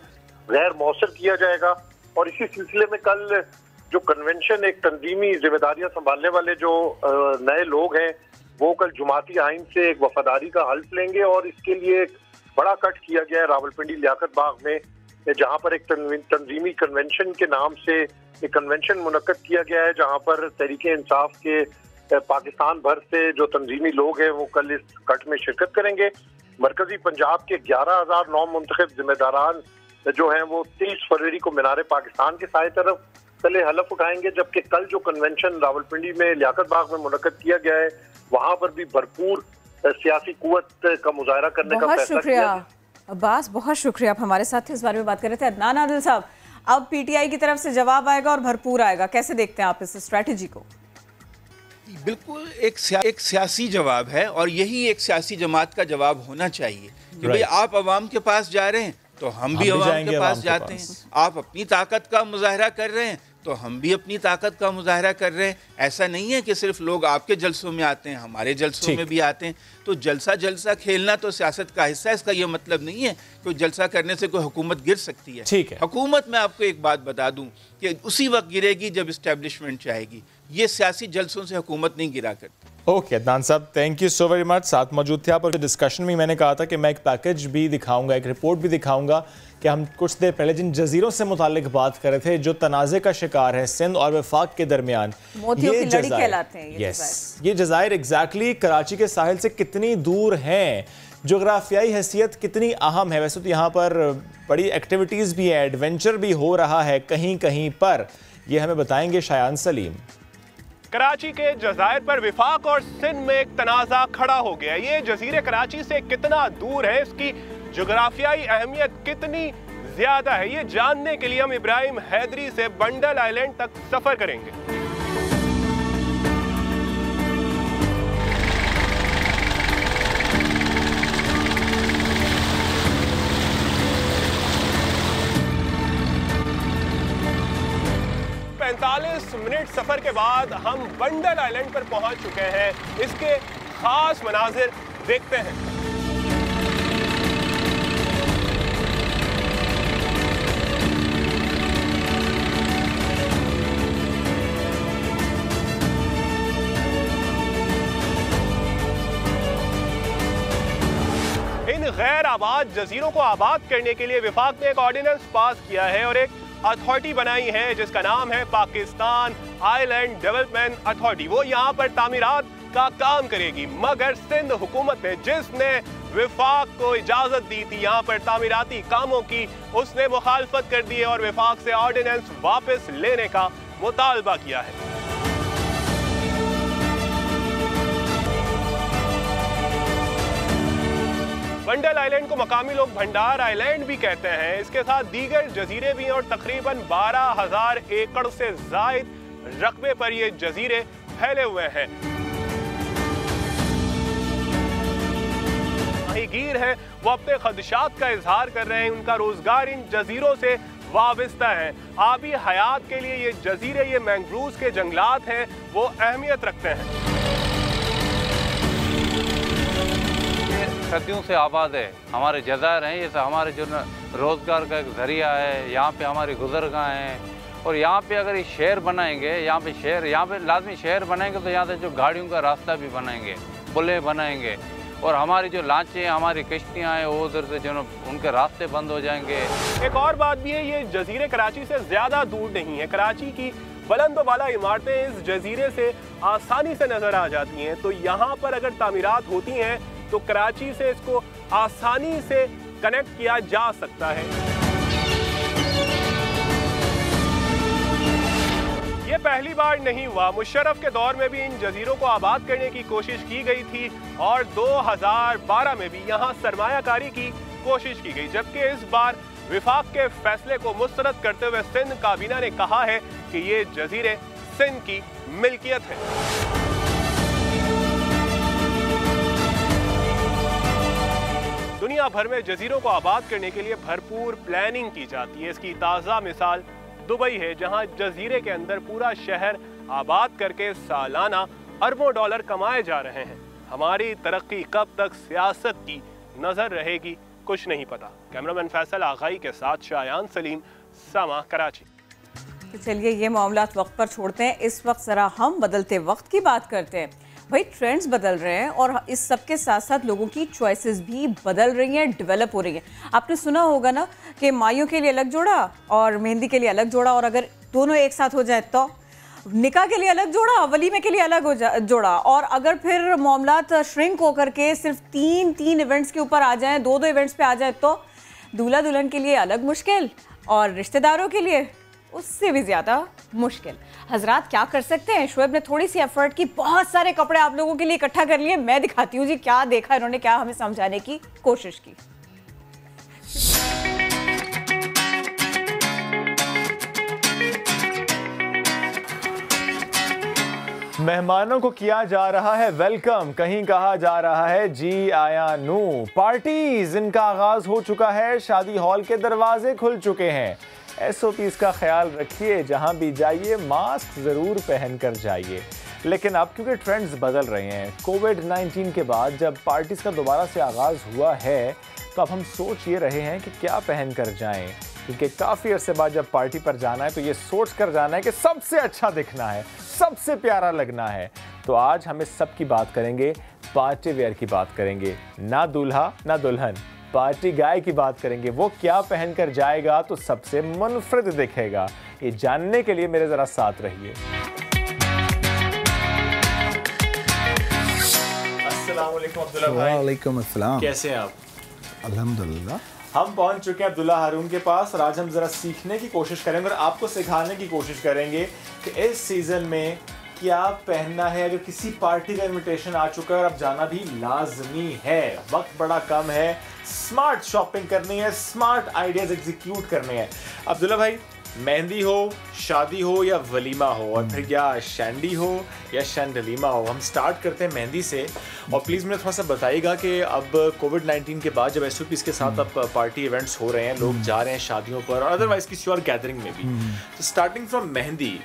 गैर मौसर किया जाएगा। और इसी सिलसिले में कल जो कन्वेंशन एक तंजीमी जिम्मेदारियाँ संभालने वाले जो नए लोग हैं, वो कल जुमाती आइन से एक वफादारी का हल्फ लेंगे और इसके लिए एक बड़ा कट किया गया है रावलपिंडी लियाकत बाग में, जहाँ पर एक तंजीमी कन्वेंशन के नाम से एक कन्वेंशन मुनक्कद किया गया है, जहाँ पर तहरीक इंसाफ के पाकिस्तान भर से जो तंजीमी लोग हैं, वो कल इस कट में शिरकत करेंगे। मरकजी पंजाब के ग्यारह हज़ार नौ मुंतब जिम्मेदारान जो है वो तेईस फरवरी को मीनार पाकिस्तान के साए तरफ़ कल हलफ उठाएँगे जबकि कल जो कन्वेंशन रावलपिंडी में लियाकत बाग में मुनक्कद किया गया है वहाँ पर भी भरपूर सियासी कुत का मुजाहरा करने का बहुत फैसला शुक्रिया। किया अब्बास बहुत शुक्रिया आप हमारे साथ इस बारे में बात कर रहे थे। अदनान आदिल साहब अब पीटीआई की तरफ़ से जवाब आएगा और भरपूर आएगा। कैसे देखते हैं आप इस स्ट्रैटेजी को? बिल्कुल एक सिया, एक सियासी जवाब है और यही एक सियासी जमात का जवाब होना चाहिए कि right. भाई आप आवाम के पास जा रहे हैं तो हम भी अवाम के पास जाते हैं। आप अपनी ताकत का मुजाहरा कर रहे हैं तो हम भी अपनी ताकत का मुजाहरा कर रहे हैं। ऐसा नहीं है कि सिर्फ़ लोग आपके जलसों में आते हैं हमारे जलसों में भी आते हैं। तो जलसा जलसा खेलना तो सियासत का हिस्सा है इसका यह मतलब नहीं है कि जलसा करने से कोई हुकूमत गिर सकती है। ठीक है। हुकूमत में आपको एक बात बता दूँ कि उसी वक्त गिरेगी जब इस्टेब्लिशमेंट चाहेगी ये सियासी जलसों से हुकूमत नहीं गिरा करती। ओके अदनान साहब thank you so very much साथ मौजूद थे आप और डिस्कशन में मैंने कहा था कि मैं एक पैकेज भी दिखाऊँगा एक रिपोर्ट भी दिखाऊँगा कि हम कुछ देर पहले जिन जजीरों से मुतालिक बात कर रहे थे जो तनाज़े का शिकार है सिंध और वफाक के दरमियान लड़ी जज़ायर- ये यस ये जजायर एग्जैक्टली कराची के साहिल से कितनी दूर हैं? जोग्राफियाई हैसियत कितनी अहम है? वैसे तो यहाँ पर बड़ी एक्टिविटीज़ भी है एडवेंचर भी हो रहा है कहीं कहीं पर। यह हमें बताएँगे शायान सलीम। कराची के जजायर पर विफाक और सिंध में एक तनाज़ा खड़ा हो गया ये जजीरे कराची से कितना दूर है? इसकी जोग्राफियाई अहमियत कितनी ज़्यादा है? ये जानने के लिए हम इब्राहिम हैदरी से बंडल आइलैंड तक सफ़र करेंगे। पैंतालीस मिनट सफ़र के बाद हम बंडल आइलैंड पर पहुँच चुके हैं। इसके खास मनाजिर देखते हैं। इन गैर आबाद जजीरों को आबाद करने के लिए विफाक ने एक ऑर्डिनेंस पास किया है और एक अथॉरिटी बनाई है, जिसका नाम है पाकिस्तान आइलैंड डेवलपमेंट अथॉरिटी वो यहाँ पर तामीरात का काम करेगी, मगर सिंध हुकूमत ने, जिसने विफाक को इजाज़त दी थी, यहाँ पर तामीराती कामों की, उसने मुखालफत कर दी है और विफाक से ऑर्डिनेंस वापस लेने का मुतालबा किया है। बंडल आइलैंड को मकामी लोग भंडार आइलैंड भी कहते हैं। इसके साथ दीगर जजीरे भी हैं और तकरीबन बारह हज़ार एकड़ से जायद रकबे पर ये जजीरे फैले हुए हैं। माहीगीर हैं, वो अपने खदशात का इजहार कर रहे हैं। उनका रोज़गार इन जजीरों से वाबस्ता है। आबी हयात के लिए ये जजीरे, ये मैंग्रूव के जंगलात हैं, वो अहमियत रखते हैं। सदियों से आबाद है। हमारे जजायर हैं, ये सब हमारे जो रोज़गार का एक ज़रिया है। यहाँ पे हमारी गुजरगाह हैं। और यहाँ पे अगर ये शहर बनाएँगे, यहाँ पे शहर, यहाँ पे लाजमी शहर बनाएँगे तो यहाँ से जो गाड़ियों का रास्ता भी बनाएँगे, पुलें बनाएँगे। और हमारी जो लांचें हमारी कश्तियाँ हैं, वो उधर से जो उनके रास्ते बंद हो जाएँगे। एक और बात भी है, ये जजीरे कराची से ज़्यादा दूर नहीं है। कराची की बुलंद वाला इमारतें इस जजीरे से आसानी से नज़र आ जाती हैं। तो यहाँ पर अगर तामीरात होती हैं तो कराची से इसको आसानी से कनेक्ट किया जा सकता है। ये पहली बार नहीं हुआ। मुशर्रफ के दौर में भी इन जजीरों को आबाद करने की कोशिश की गई थी और 2012 में भी यहाँ सरमायाकारी की कोशिश की गई, जबकि इस बार विफाक के फैसले को मुस्तरद करते हुए सिंध काबीना ने कहा है कि ये जजीरे सिंध की मिल्कियत है। दुनिया भर में जजीरों को आबाद करने के लिए भरपूर प्लानिंग की जाती है। इसकी ताज़ा मिसाल दुबई है, जहाँ जजीरे के अंदर पूरा शहर आबाद करके सालाना अरबों डॉलर कमाए जा रहे हैं। हमारी तरक्की कब तक सियासत की नज़र रहेगी, कुछ नहीं पता। कैमरामैन फैसल आगाई के साथ शायान सलीम, सामा, कराची। चलिए, ये मामला वक्त पर छोड़ते हैं। इस वक्त ज़रा हम बदलते वक्त की बात करते हैं। भाई ट्रेंड्स बदल रहे हैं और इस सब के साथ साथ लोगों की चॉइसेस भी बदल रही हैं डेवलप हो रही हैं। आपने सुना होगा ना कि माइयों के लिए अलग जोड़ा और मेहंदी के लिए अलग जोड़ा और अगर दोनों एक साथ हो जाए तो? निकाह के लिए अलग जोड़ा, वलीमे के लिए अलग हो जा, जोड़ा और अगर फिर मामला श्रिंक होकर के सिर्फ़ तीन तीन इवेंट्स के ऊपर आ जाएँ दो दो इवेंट्स पे आ जाए तो दूल्हा दुल्हन के लिए अलग मुश्किल और रिश्तेदारों के लिए उससे भी ज़्यादा मुश्किल। हजरात, क्या कर सकते हैं? शुएब ने थोड़ी सी एफर्ट की, बहुत सारे कपड़े आप लोगों के लिए इकट्ठा कर लिए। मैं दिखाती हूँ जी, क्या देखा इन्होंने, क्या हमें समझाने की कोशिश की। मेहमानों को किया जा रहा है वेलकम कहीं कहा जा रहा है जी आया नू। पार्टीज़ इनका आगाज़ हो चुका है, शादी हॉल के दरवाजे खुल चुके हैं। एसओपीज का ख्याल रखिए, जहाँ भी जाइए, मास्क ज़रूर पहन कर जाइए। लेकिन अब क्योंकि ट्रेंड्स बदल रहे हैं कोविड 19 के बाद जब पार्टीज़ का दोबारा से आगाज़ हुआ है तो अब हम सोच ये रहे हैं कि क्या पहन कर जाएँ। क्योंकि काफ़ी अरसे बाद जब पार्टी पर जाना है तो ये सोच कर जाना है कि सबसे अच्छा दिखना है, सबसे प्यारा लगना है। तो आज हम इस सब की बात करेंगे पार्टी वेयर की बात करेंगे। ना दूल्हा, ना दुल्हन। पार्टी गाय की बात करेंगे वो क्या पहनकर जाएगा तो सबसे मुनफरद दिखेगा। ये जानने के लिए मेरे ज़रा साथ रहिए। अस्सलाम कैसे हैं आप? अल्हम्दुलिल्लाह। हम पहुँच चुके हैं अब्दुल्ला हारून के पास और आज हम ज़रा सीखने की कोशिश करेंगे और आपको सिखाने की कोशिश करेंगे कि इस सीज़न में क्या पहनना है अगर किसी पार्टी का इनविटेशन आ चुका है और अब जाना भी लाजमी है। वक्त बड़ा कम है स्मार्ट शॉपिंग करनी है स्मार्ट आइडियाज़ एग्जीक्यूट करने हैं। अब्दुल्ला भाई मेहंदी हो शादी हो या वलीमा हो और फिर या शैंडी हो या शंडलीमा हो हम स्टार्ट करते हैं मेहंदी से। और प्लीज़ मुझे थोड़ा सा बताइएगा कि अब कोविड 19 के बाद जब एस के साथ अब पार्टी इवेंट्स हो रहे हैं लोग जा रहे हैं शादियों पर और अदरवाइज़ किसी और गैदरिंग में भी। तो स्टार्टिंग फ्रॉम मेहंदी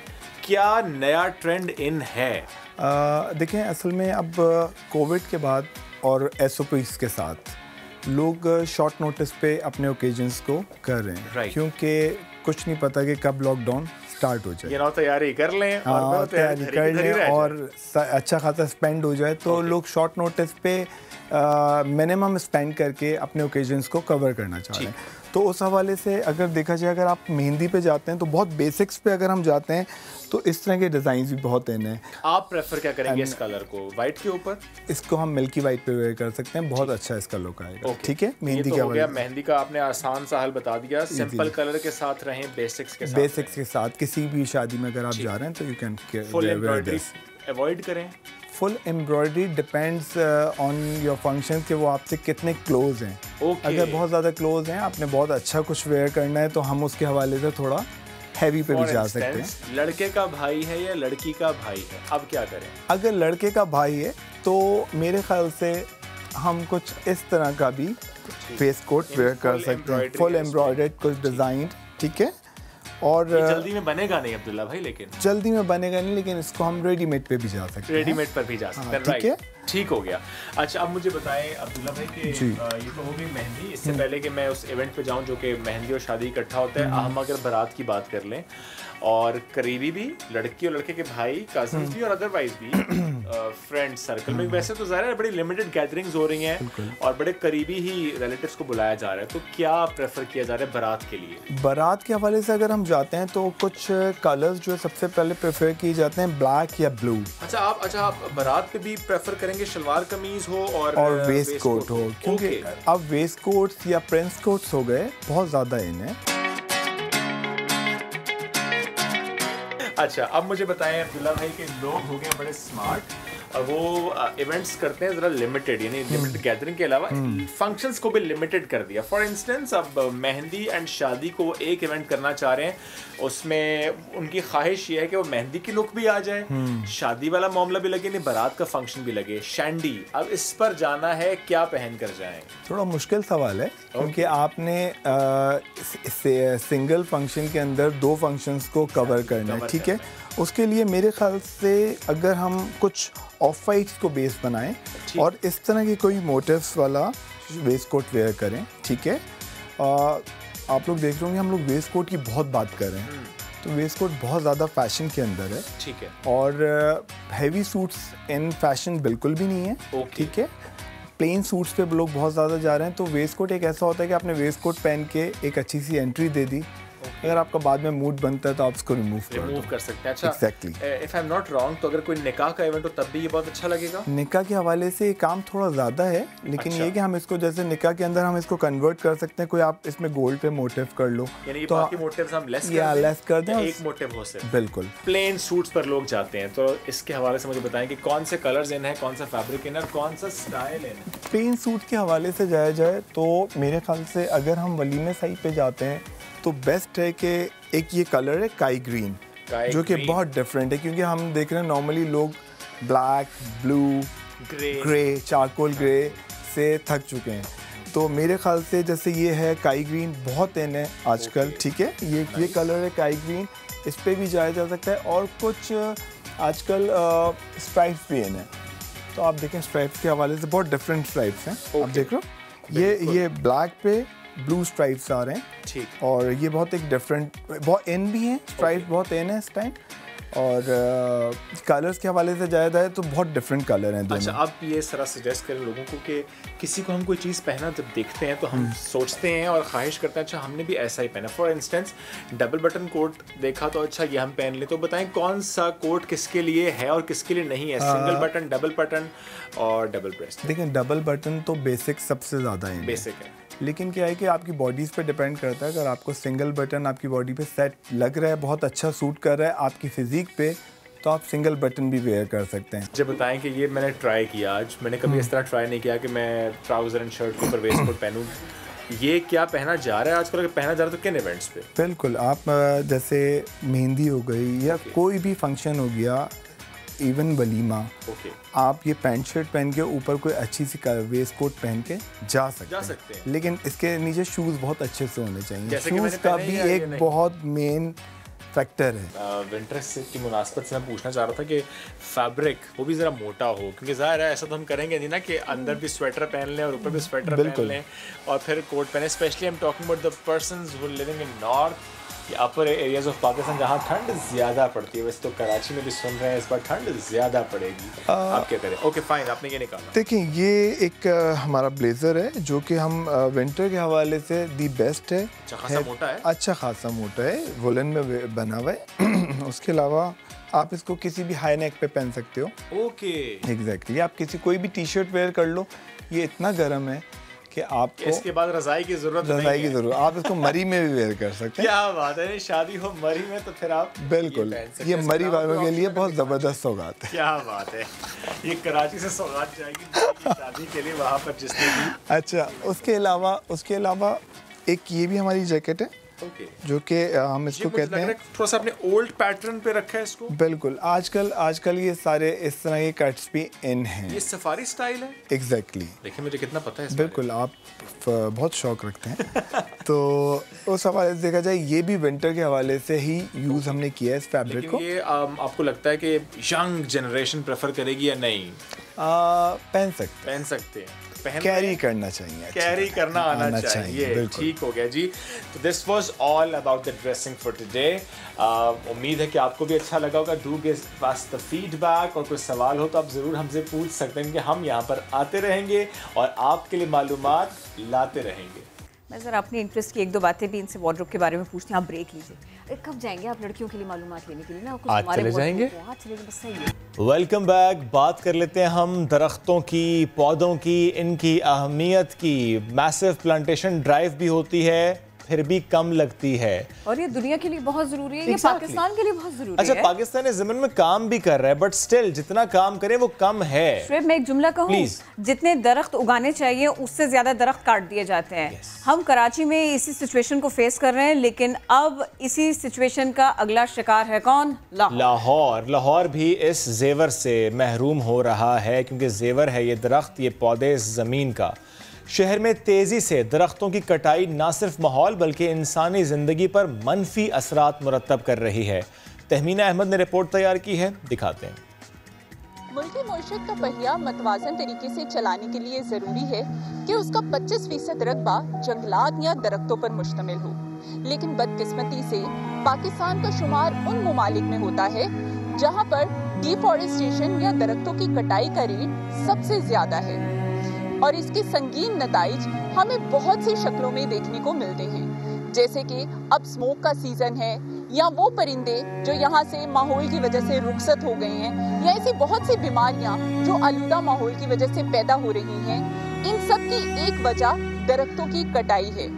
क्या नया ट्रेंड इन है? देखें असल में अब कोविड के बाद और एस के साथ लोग शॉर्ट नोटिस पे अपने ओकेजन्स को कर रहे हैं। Right. क्योंकि कुछ नहीं पता कि कब लॉकडाउन स्टार्ट हो जाए। तैयारी कर लें और हाँ, तैयारी कर लें और अच्छा खासा स्पेंड हो जाए तो लोग शॉर्ट नोटिस पे मिनिमम स्पेंड करके अपने ओकेजन्स को कवर करना चाह रहे हैं। तो उस हवाले से अगर देखा जाए अगर आप मेहंदी पे जाते हैं तो बहुत बेसिक्स पे अगर हम जाते हैं तो इस तरह के डिज़ाइन भी बहुत इन हैं। आप प्रेफर क्या करेंगे इस कलर को? वाइट के ऊपर? इसको हम मिल्की वाइट पे वेयर कर सकते हैं। बहुत अच्छा इसका लुक आएगा। ठीक है? मेहंदी तो के हो गया। मेहंदी का आपने आसान सा हल बता दिया। सिंपल कलर के साथ रहें बेसिक्स के साथ बेसिक्स के साथ किसी भी शादी में अगर आप जा रहे हैं तो यू कैन अवॉइड करें। Full embroidery depends on your function कि वो आपसे कितने क्लोज हैं। Okay. अगर बहुत ज़्यादा क्लोज हैं आपने बहुत अच्छा कुछ वेयर करना है तो हम उसके हवाले से थोड़ा हैवी पे For भी जा instance, सकते हैं। लड़के का भाई है या लड़की का भाई है? अब क्या करें? अगर लड़के का भाई है तो मेरे ख्याल से हम कुछ इस तरह का भी फेस कोट वेयर कर सकते हैं। फुल है इसमें। एम्ब्रॉयड कुछ डिज़ाइन ठीक है? और जल्दी में बनेगा नहीं अब्दुल्ला भाई लेकिन। जल्दी में बनेगा नहीं लेकिन इसको हम रेडीमेड पे भी जा सकते हैं। रेडीमेड पर भी जा सकते हाँ, हैं ठीक है? ठीक हो गया। अच्छा अब मुझे बताएँ अब्दुल्ला भाई कि ये तो होगी मेहंदी। इससे हम्म। पहले कि मैं उस इवेंट पे जाऊँ जो कि मेहंदी और शादी इकट्ठा होता है हम्म। हम अगर बारात की बात कर लें और करीबी भी लड़की और लड़के के भाई कज़न हम्म। भी और अदरवाइज़ भी फ्रेंड सर्कल में। वैसे तो ज़ाहिर है बड़ी लिमिटेड गैदरिंग्स हो रही हैं और बड़े करीबी ही रिलेटिव्स को बुलाया जा रहा है। तो क्या प्रेफर किया जा रहा है बारात के लिए? बारात के हवाले से अगर हम जाते हैं तो कुछ कलर्स जो है सबसे पहले प्रेफर किए जाते हैं ब्लैक या ब्लू अच्छा आप अच्छा आप बारात पे भी प्रेफर करेंगे शलवार कमीज हो और और वेस्ट कोट हो क्योंकि अब वेस्ट कोट्स या प्रिंस कोट्स हो गए बहुत ज़्यादा इन अच्छा अब मुझे बताएँ अब्दुल्ला भाई के लोग हो गए बड़े स्मार्ट वो इवेंट्स करते हैं ज़रा लिमिटेड यानी लिमिटेड गैदरिंग के अलावा फ़ंक्शंस को भी लिमिटेड कर दिया। फॉर इंस्टेंस अब मेहंदी एंड शादी को वो एक इवेंट करना चाह रहे हैं उसमें उनकी ख्वाहिश ये है कि वो मेहंदी की लुक भी आ जाए। हम्म। शादी वाला मामला भी लगे नहीं बारात का फ़ंक्शन भी लगे। शैंडी अब इस पर जाना है क्या पहन कर जाएँ? थोड़ा मुश्किल सवाल है क्योंकि आपने सिंगल फ़ंक्शन के अंदर दो फ़ंक्शंस को कवर करना है ठीक है। उसके लिए मेरे ख्याल से अगर हम कुछ ऑफ़ वाइट्स को बेस बनाएँ और इस तरह की कोई मोटिव्स वाला वेस्ट कोट वेयर करें ठीक है? अ, आप लोग देख रहे होंगे हम लोग वेस्ट कोट की बहुत बात कर रहे हैं। तो वेस्ट कोट बहुत ज़्यादा फ़ैशन के अंदर है। ठीक है। और हैवी सूट्स इन फ़ैशन बिल्कुल भी नहीं है। ठीक है? प्लेन सूट्स पे लोग बहुत ज़्यादा जा रहे हैं। तो वेस्ट कोट एक ऐसा होता है कि आपने वेस्ट कोट पहन के एक अच्छी सी एंट्री दे दी। अगर आपका बाद में मूड बनता है तो आप उसको रिमूव कर रिमूव कर सकते हैं। अच्छा Exactly. If I am not wrong तो अगर कोई निकाह का इवेंट हो तब भी ये बहुत अच्छा लगेगा? निकाह के हवाले से ये काम थोड़ा ज़्यादा है लेकिन अच्छा। ये कि हम इसको जैसे निकाह के अंदर हम इसको कन्वर्ट कर सकते हैं कोई आप इसमें गोल्ड पे मोटिव कर लो यानी तो बाकी मोटिव्स हम लेस या कर दें लेस कर दें एक मोटिव हो सिर्फ़। बिल्कुल। प्लेन सूट्स पर लोग जाते हैं तो इसके हवाले से मुझे बताएँ कि कौन से कलर्स इन है कौन सा फैब्रिक इन है कौन सा स्टाइल इन है? प्लेन सूट के हवाले से जाया जाए तो मेरे ख्याल से अगर हम वलीमे साइड पे जाते हैं तो बेस्ट है कि एक ये कलर है काई ग्रीन Sky जो कि बहुत डिफरेंट है क्योंकि हम देख रहे हैं नॉर्मली लोग black blue grey grey charcoal grey से थक चुके हैं। तो मेरे ख्याल से जैसे ये है काई ग्रीन बहुत इन है आजकल ठीक है? ये ये कलर है काई ग्रीन इस पर भी जाया जा सकता है और कुछ आजकल स्ट्राइप्स भी इन है। तो आप देखें स्ट्राइप्स के हवाले से बहुत डिफरेंट स्ट्राइप्स हैं। आप देख रहे हो? ये ये ब्लैक पे ब्लू स्ट्राइप्स आ रहे हैं। ठीक। और ये बहुत एक डिफरेंट बहुत एन भी हैं स्ट्राइप okay. बहुत एन है इस टाइम और कलर्स uh, के हवाले से जाया जाए तो बहुत डिफरेंट कलर हैं अच्छा आप ये सरा सजेस्ट करें लोगों को कि किसी को हम कोई चीज़ पहना जब देखते हैं तो हम सोचते हैं और ख्वाहिश करते हैं अच्छा हमने भी ऐसा ही पहना। For instance double button coat देखा तो अच्छा ये हम पहन ले। तो बताएँ कौन सा कोट किसके लिए है और किसके लिए नहीं है? सिंगल बटन डबल बटन और डबल ब्रेस्ट देखें डबल बटन तो बेसिक सबसे ज़्यादा है। बेसिक है। लेकिन क्या है कि आपकी बॉडीज़ पे डिपेंड करता है। अगर आपको सिंगल बटन आपकी बॉडी पे सेट लग रहा है बहुत अच्छा सूट कर रहा है आपकी फिजिक पे तो आप सिंगल बटन भी वेयर कर सकते हैं। जब बताएँ कि ये मैंने ट्राई किया आज। मैंने कभी इस तरह ट्राई नहीं किया कि मैं ट्राउज़र एंड शर्ट के ऊपर वेस्ट कोट पहनूं। ये क्या पहना जा रहा है आजकल? अगर पहना जा रहा है तो किन इवेंट्स पे? बिल्कुल आप जैसे मेहंदी हो गई या okay. कोई भी फ़ंक्शन हो गया इवन वलीमा ओके आप ये पैंट शर्ट पहन के ऊपर कोई अच्छी सी वेस्ट कोट पहन के जा सकते जा सकते हैं। लेकिन इसके नीचे शूज़ बहुत अच्छे से होने चाहिए। शूज़ का भी एक बहुत मेन फैक्टर है। विंटर से की मुनासबत से मैं पूछना चाह रहा था कि फैब्रिक वो भी ज़रा मोटा हो क्योंकि ज़ाहिर है ऐसा तो हम करेंगे नहीं ना कि अंदर भी स्वेटर पहन लें और ऊपर भी स्वेटर पहन। लें और फिर कोट पहने especially I am talking about the persons who living in north या अपर एरियाज़ ऑफ़ पाकिस्तान जहाँ ठंड ज़्यादा पड़ती है। वैसे तो कराची में भी सुन रहे हैं इस बार ठंड ज़्यादा पड़ेगी। आप क्या करें ओके फाइन आपने ये निकाला। देखिए ये एक हमारा ब्लेज़र है जो कि हम विंटर के हवाले से दी बेस्ट है। अच्छा खासा मोटा है? अच्छा खासा मोटा है। वुलन में बना हुआ है। [clears throat] उसके अलावा आप इसको किसी भी हाई नेक पे पहन सकते हो। ओके एग्जैक्टली आप किसी कोई भी टी शर्ट वेयर कर लो। ये इतना गर्म है कि आपको इसके बाद रज़ाई की ज़रूरत रजाई की ज़रूरत आप इसको मरी में भी वेयर कर सकते हैं। क्या बात है शादी हो मरी में तो फिर आप बिल्कुल ये मरी वालों तो के लिए बहुत ज़बरदस्त सौगात है। क्या बात है ये कराची से सौगात जाएगी शादी के लिए वहाँ पर जिसने भी अच्छा उसके अलावा उसके अलावा एक ये भी हमारी जैकेट है जो कि हम इसको कहते हैं थोड़ा सा आपने ओल्ड पैटर्न पे रखा है इसको। बिल्कुल आजकल आजकल ये सारे इस तरह के कट्स भी इन हैं। ये सफारी स्टाइल है? Exactly exactly. देखिए मुझे कितना पता है बिल्कुल आप बहुत शौक रखते हैं। तो उस हवाले से देखा जाए ये भी विंटर के हवाले से ही यूज़ हमने किया है इस फैब्रिक को। ये आपको लगता है कि यंग जनरेशन प्रेफर करेगी या नहीं? आ, पहन सकते पहन सकते हैं। पहन कैरी करना चाहिए कैरी करना आना, आना चाहिए, ठीक हो गया जी। तो this was all about the dressing for today उम्मीद है कि आपको भी अच्छा लगा होगा। Do guess pass the feedback और कोई सवाल हो तो आप ज़रूर हमसे पूछ सकते हैं कि हम यहाँ पर आते रहेंगे और आपके लिए मालूम लाते रहेंगे। मैं ज़रा अपनी इंटरेस्ट की एक दो बातें भी इनसे वार्ड्रोप के बारे में पूछती हूँ। आप ब्रेक लीजिए। कब जाएँगे आप लड़कियों के लिए मालूम लेने के लिए? ना कुछ आज चले जाएँगे? है वेलकम बैक बात कर लेते हैं हम दरख्तों की पौधों की इनकी अहमियत की। मैसिव प्लांटेशन ड्राइव भी होती है। फिर भी कम लगती है। और ये दुनिया के लिए बहुत ज़रूरी है ये पाकिस्तान के लिए बहुत ज़रूरी अच्छा है। पाकिस्तान इस ज़मीन में काम भी कर रहा है बट स्टिल जितना काम करे वो कम है। शुएब मैं एक जुमला कहूँ जितने दरख्त उगाने चाहिए उससे ज़्यादा दरख्त काट दिए जाते हैं। हम कराची में इसी सिचुएशन को फेस कर रहे हैं लेकिन अब इसी सिचुएशन का अगला शिकार है कौन? लाहौर। लाहौर। लाहौर भी इस जेवर से महरूम हो रहा है क्योंकि जेवर है ये दरख्त ये पौधे इस ज़मीन का। शहर में तेज़ी से दरख्तों की कटाई ना सिर्फ़ माहौल, बल्कि इंसानी ज़िंदगी पर मनफी असरात मुरतब कर रही है। तहमीना अहमद ने रिपोर्ट तैयार की है, दिखाते हैं। मुल्की मीशत का पहिया मतवाजन तरीके से चलाने के लिए ज़रूरी है कि उसका 25 फ़ीसद रकबा जंगलात या दरख्तों पर मुश्तमिल हो। लेकिन बदकिस्मती से पाकिस्तान का शुमार उन ममालिक में होता है, जहाँ पर डिफॉरेस्टेशन या दरख्तों की कटाई का रेट सबसे ज़्यादा है। और इसके संगीन नतज हमें बहुत सी शक्लों में देखने को मिलते हैं। जैसे कि अब स्मोक का सीज़न है, या वो परिंदे जो यहाँ से माहौल की वजह से रुखसत हो गए हैं, या ऐसी बहुत सी बीमारियाँ जो आलूदा माहौल की वजह से पैदा हो रही हैं, इन सब की एक वजह दरख्तों की कटाई है।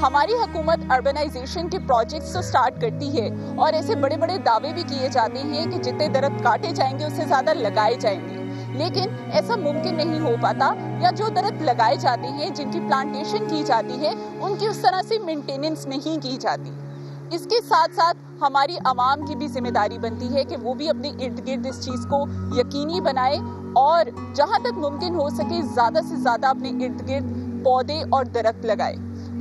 हमारी हुकूमत अर्बनाइजेशन के प्रोजेक्ट्स तो स्टार्ट करती है, और ऐसे बड़े बड़े दावे भी किए जाते हैं कि जितने दरख्त काटे जाएँगे, उससे ज़्यादा लगाए जाएँगे। लेकिन ऐसा मुमकिन नहीं हो पाता। या जो दरख्त लगाए जाते हैं, जिनकी प्लांटेशन की जाती है, उनकी उस तरह से मेंटेनेंस नहीं की जाती। इसके साथ साथ हमारी आवाम की भी ज़िम्मेदारी बनती है कि वो भी अपने इर्द गिर्द इस चीज़ को यकीनी बनाए और जहाँ तक मुमकिन हो सके ज़्यादा से ज़्यादा अपने इर्द गिर्द पौधे और दरख्त लगाए।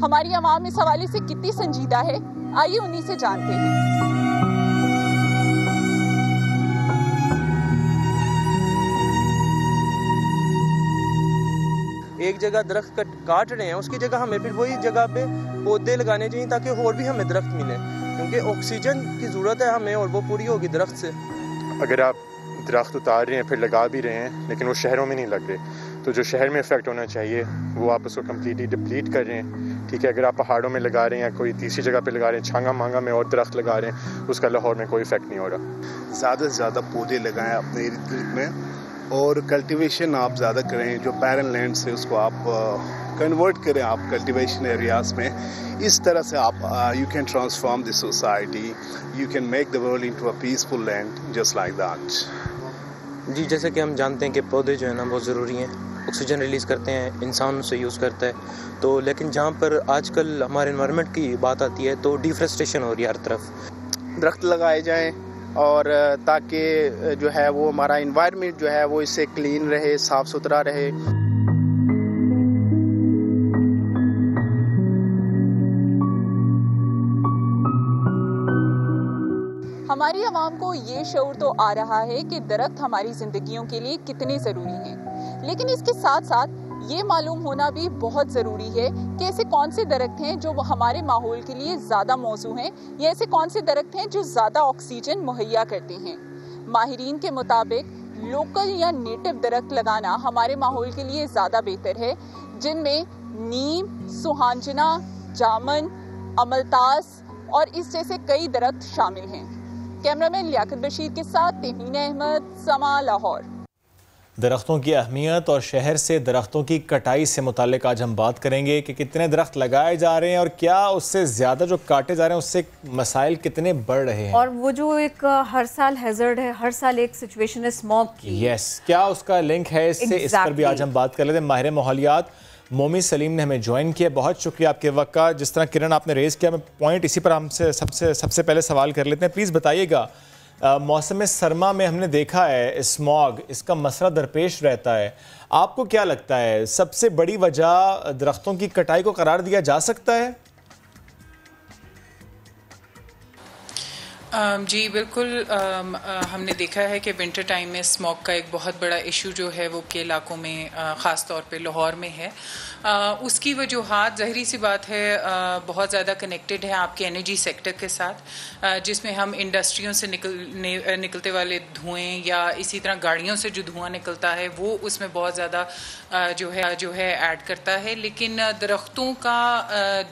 हमारी आवाम इस हवाले से कितनी संजीदा है? आइए उन्हीं से जानते हैं। एक जगह दरख्त कट काट रहे हैं उसकी जगह हमें फिर वही जगह पे पौधे लगाने चाहिए ताकि और भी हमें दरख्त मिले। क्योंकि ऑक्सीजन की ज़रूरत है हमें और वो पूरी होगी दरख्त से। अगर आप दरख्त उतार रहे हैं फिर लगा भी रहे हैं लेकिन वो शहरों में नहीं लग रहे। तो जो शहर में इफ़ेक्ट होना चाहिए वो आप उसको कम्प्लीटली डिप्लीट कर रहे हैं। ठीक है अगर आप पहाड़ों में लगा रहे हैं या कोई तीसरी जगह पे लगा रहे हैं छांगा मांगा में और दरख्त लगा रहे हैं उसका लाहौर में कोई इफ़ेक्ट नहीं हो रहा। ज़्यादा से ज़्यादा पौधे लगाएँ अपने इर्द गिर्द में और कल्टीवेशन आप ज़्यादा करें जो पैरन लैंड से उसको आप कन्वर्ट करें आप कल्टीवेशन एरियाज़ में। इस तरह से आप you can transform this society you can make the world into a peaceful land just like that जी जैसे कि हम जानते हैं कि पौधे जो है ना बहुत ज़रूरी हैं। ऑक्सीजन रिलीज़ करते हैं इंसान उसे यूज़ करता है। तो लेकिन जहाँ पर आजकल हमारे इन्वायरमेंट की बात आती है तो डिफ्रेस्टेशन हो रही है हर तरफ़। दरख्त लगाए जाएँ और ताकि जो है वो हमारा इन्वायरमेंट जो है वो इससे क्लीन रहे, साफ़ सुथरा रहे। हमारी आवाम को ये शौर तो आ रहा है कि दरख्त हमारी जिंदगियों के लिए कितने ज़रूरी हैं। लेकिन इसके साथ साथ ये मालूम होना भी बहुत ज़रूरी है कि ऐसे कौन से दरख्त हैं जो हमारे माहौल के लिए ज़्यादा मौजू हैं, या ऐसे कौन से दरख्त हैं जो ज़्यादा ऑक्सीजन मुहैया करते हैं। माहरीन के मुताबिक लोकल या नेटिव दरख्त लगाना हमारे माहौल के लिए ज़्यादा बेहतर है, जिनमें नीम, सुहांजना, जामन, अमलतास और इस जैसे कई दरख्त शामिल हैं। कैमरामैन लियाकत बशीर के साथ तमीन अहमद, समा, लाहौर। दरख्तों की अहमियत और शहर से दरख्तों की कटाई से मुतल आज हम बात करेंगे कि कितने दरख्त लगाए जा रहे हैं और क्या उससे ज़्यादा जो काटे जा रहे हैं उससे मसाइल कितने बढ़ रहे हैं? और वो जो एक हर साल हैजर्ड है हर साल एक सिचुएशन है स्मॉग की। यस क्या उसका लिंक है इससे? exactly. इस पर भी आज हम बात कर लेते हैं। माहिर माहौलियात मोमी सलीम ने हमें ज्वाइन किया। बहुत शुक्रिया आपके वक्त का। जिस तरह किरण आपने रेज़ किया मैं पॉइंट इसी पर हमसे सबसे सबसे पहले सवाल कर लेते हैं। प्लीज़ बताइएगा मौसम सरमा में हमने देखा है स्मॉग, इसका मसला दरपेश रहता है। आपको क्या लगता है, सबसे बड़ी वजह दरख्तों की कटाई को करार दिया जा सकता है? जी, बिल्कुल हमने देखा है कि विंटर टाइम में स्मॉक का एक बहुत बड़ा इशू जो है वो के इलाकों में ख़ास तौर पे लाहौर में है। उसकी वजूहत, जहरी सी बात है बहुत ज़्यादा कनेक्टेड है आपके एनर्जी सेक्टर के साथ। जिसमें हम इंडस्ट्रियों से निकल निकलते वाले धुएँ या इसी तरह गाड़ियों से जो धुआँ निकलता है, वो उसमें बहुत ज़्यादा जो है जो है ऐड करता है। लेकिन दरख्तों का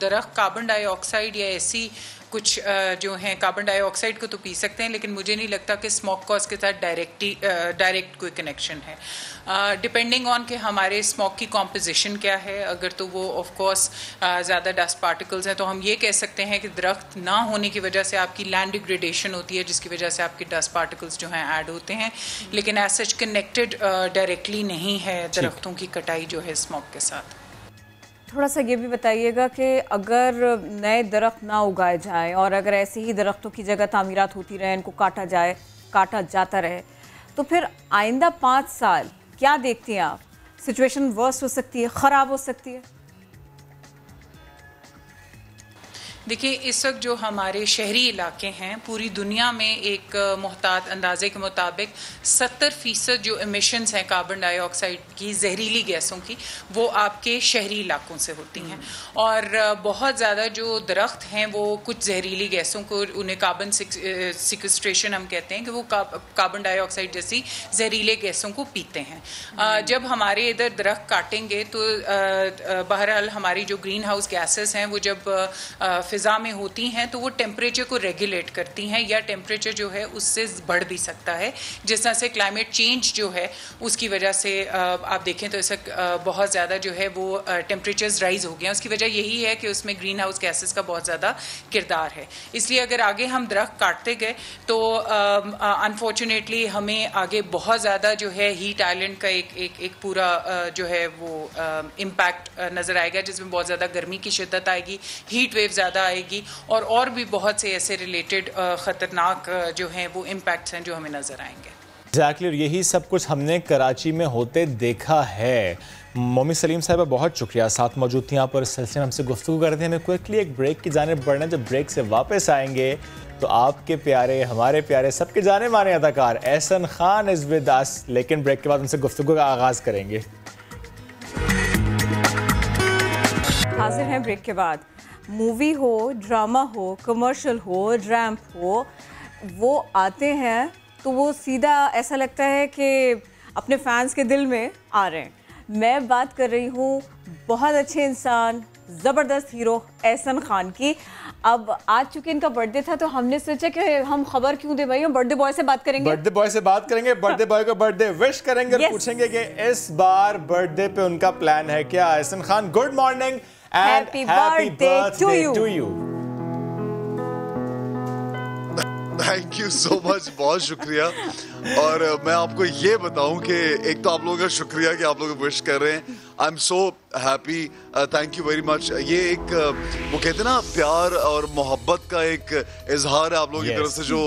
दरख्त कार्बन डाइऑक्साइड या ऐसी कुछ जो हैं कार्बन डाइऑक्साइड को तो पी सकते हैं, लेकिन मुझे नहीं लगता कि स्मोक कॉज के साथ डायरेक्टली डायरेक्ट कोई कनेक्शन है। डिपेंडिंग ऑन कि हमारे स्मोक की कॉम्पोजिशन क्या है, अगर तो वो ऑफ़ कोर्स ज़्यादा डस्ट पार्टिकल्स हैं तो हम ये कह सकते हैं कि दरख्त ना होने की वजह से आपकी लैंड डिग्रेडेशन होती है, जिसकी वजह से आपके डस्ट पार्टिकल्स जो हैं ऐड होते हैं। लेकिन एज सच कनेक्टेड डायरेक्टली नहीं है दरख्तों की कटाई जो है स्मोक के साथ। थोड़ा सा ये भी बताइएगा कि अगर नए दरख्त ना उगाए जाएँ और अगर ऐसे ही दरख्तों की जगह तमीरत होती रहे, इनको काटा जाए, काटा जाता रहे तो फिर आइंदा पाँच साल क्या देखते हैं आप? सिचुएशन वर्स हो सकती है, ख़राब हो सकती है? देखिए इस वक्त जो हमारे शहरी इलाके हैं पूरी दुनिया में एक मोहतात अंदाजे के मुताबिक 70 फ़ीसद जो इमिशंस हैं कार्बन डाइऑक्साइड की जहरीली गैसों की वो आपके शहरी इलाकों से होती हैं। और बहुत ज़्यादा जो दरख्त हैं वो कुछ जहरीली गैसों को उन्हें कार्बन सिक्वेस्ट्रेशन हम कहते हैं कि वो कार्बन डाइऑक्साइड जैसी जहरीले गैसों को पीते हैं। जब हमारे इधर दरख्त काटेंगे तो बहरहाल हमारी जो ग्रीन हाउस गैसेस हैं वो जब फ़िज़ा में होती हैं तो वो टेम्परेचर को रेगुलेट करती हैं या टेम्परेचर जो है उससे बढ़ भी सकता है। जिस तरह से क्लाइमेट चेंज जो है, उसकी वजह से आप देखें तो ऐसा बहुत ज़्यादा जो है वो टेम्परेचर्स राइज हो गए हैं। उसकी वजह यही है कि उसमें ग्रीन हाउस गैसेस का बहुत ज़्यादा किरदार है। इसलिए अगर आगे हम दरख्त काटते गए तो अनफॉर्चुनेटली हमें आगे बहुत ज़्यादा जो है हीट आइलैंड का एक एक एक पूरा जो है वो इम्पैक्ट नज़र आएगा, जिसमें बहुत ज़्यादा गर्मी की शिद्दत आएगी हीट वेव ज़्यादा आएगी और और भी बहुत से ऐसे रिलेटेड ख़तरनाक जो हैं वो इम्पैक्ट्स हैं जो हमें नज़र आएँगे। एग्जैक्टली और यही सब कुछ हमने कराची में होते देखा है। मोमी सलीम साहब बहुत शुक्रिया। साथ मौजूद थी यहाँ पर इस सिलसिले में हमसे गुफ्तु कर रहे थे। हमें क्विकली एक ब्रेक की जाने बढ़ना जब ब्रेक से वापस आएँगे तो आपके प्यारे हमारे प्यारे सबके जाने माने अदाकार Ehsan Khan is with us लेकिन ब्रेक के बाद उनसे गुफ्तु का आगाज़ करेंगे। हाजिर हैं ब्रेक के बाद। मूवी हो ड्रामा हो कमर्शियल हो रैम्प हो वो आते हैं तो वो सीधा ऐसा लगता है कि अपने फैंस के दिल में आ रहे हैं। मैं बात कर रही हूँ बहुत अच्छे इंसान ज़बरदस्त हीरो एहसन खान की। अब आज चूँकि इनका बर्थडे था तो हमने सोचा कि हम खबर क्यों दे भाई? हम बर्थडे बॉय से बात करेंगे। बर्थडे बॉय से बात करेंगे बर्थडे बॉय को बर्थडे विश करेंगे और Yes. पूछेंगे कि इस बार बर्थडे पे उनका प्लान है क्या? Ehsan Khan good morning and Happy birthday to you. To you thank you so much बहुत शुक्रिया। और मैं आपको ये बताऊँ कि एक तो आप लोगों का शुक्रिया कि आप लोग विश कर रहे हैं। I am so happy thank you very much ये एक वो कहते हैं ना प्यार और मोहब्बत का एक इजहार है आप लोगों की Yes. तरफ़ से जो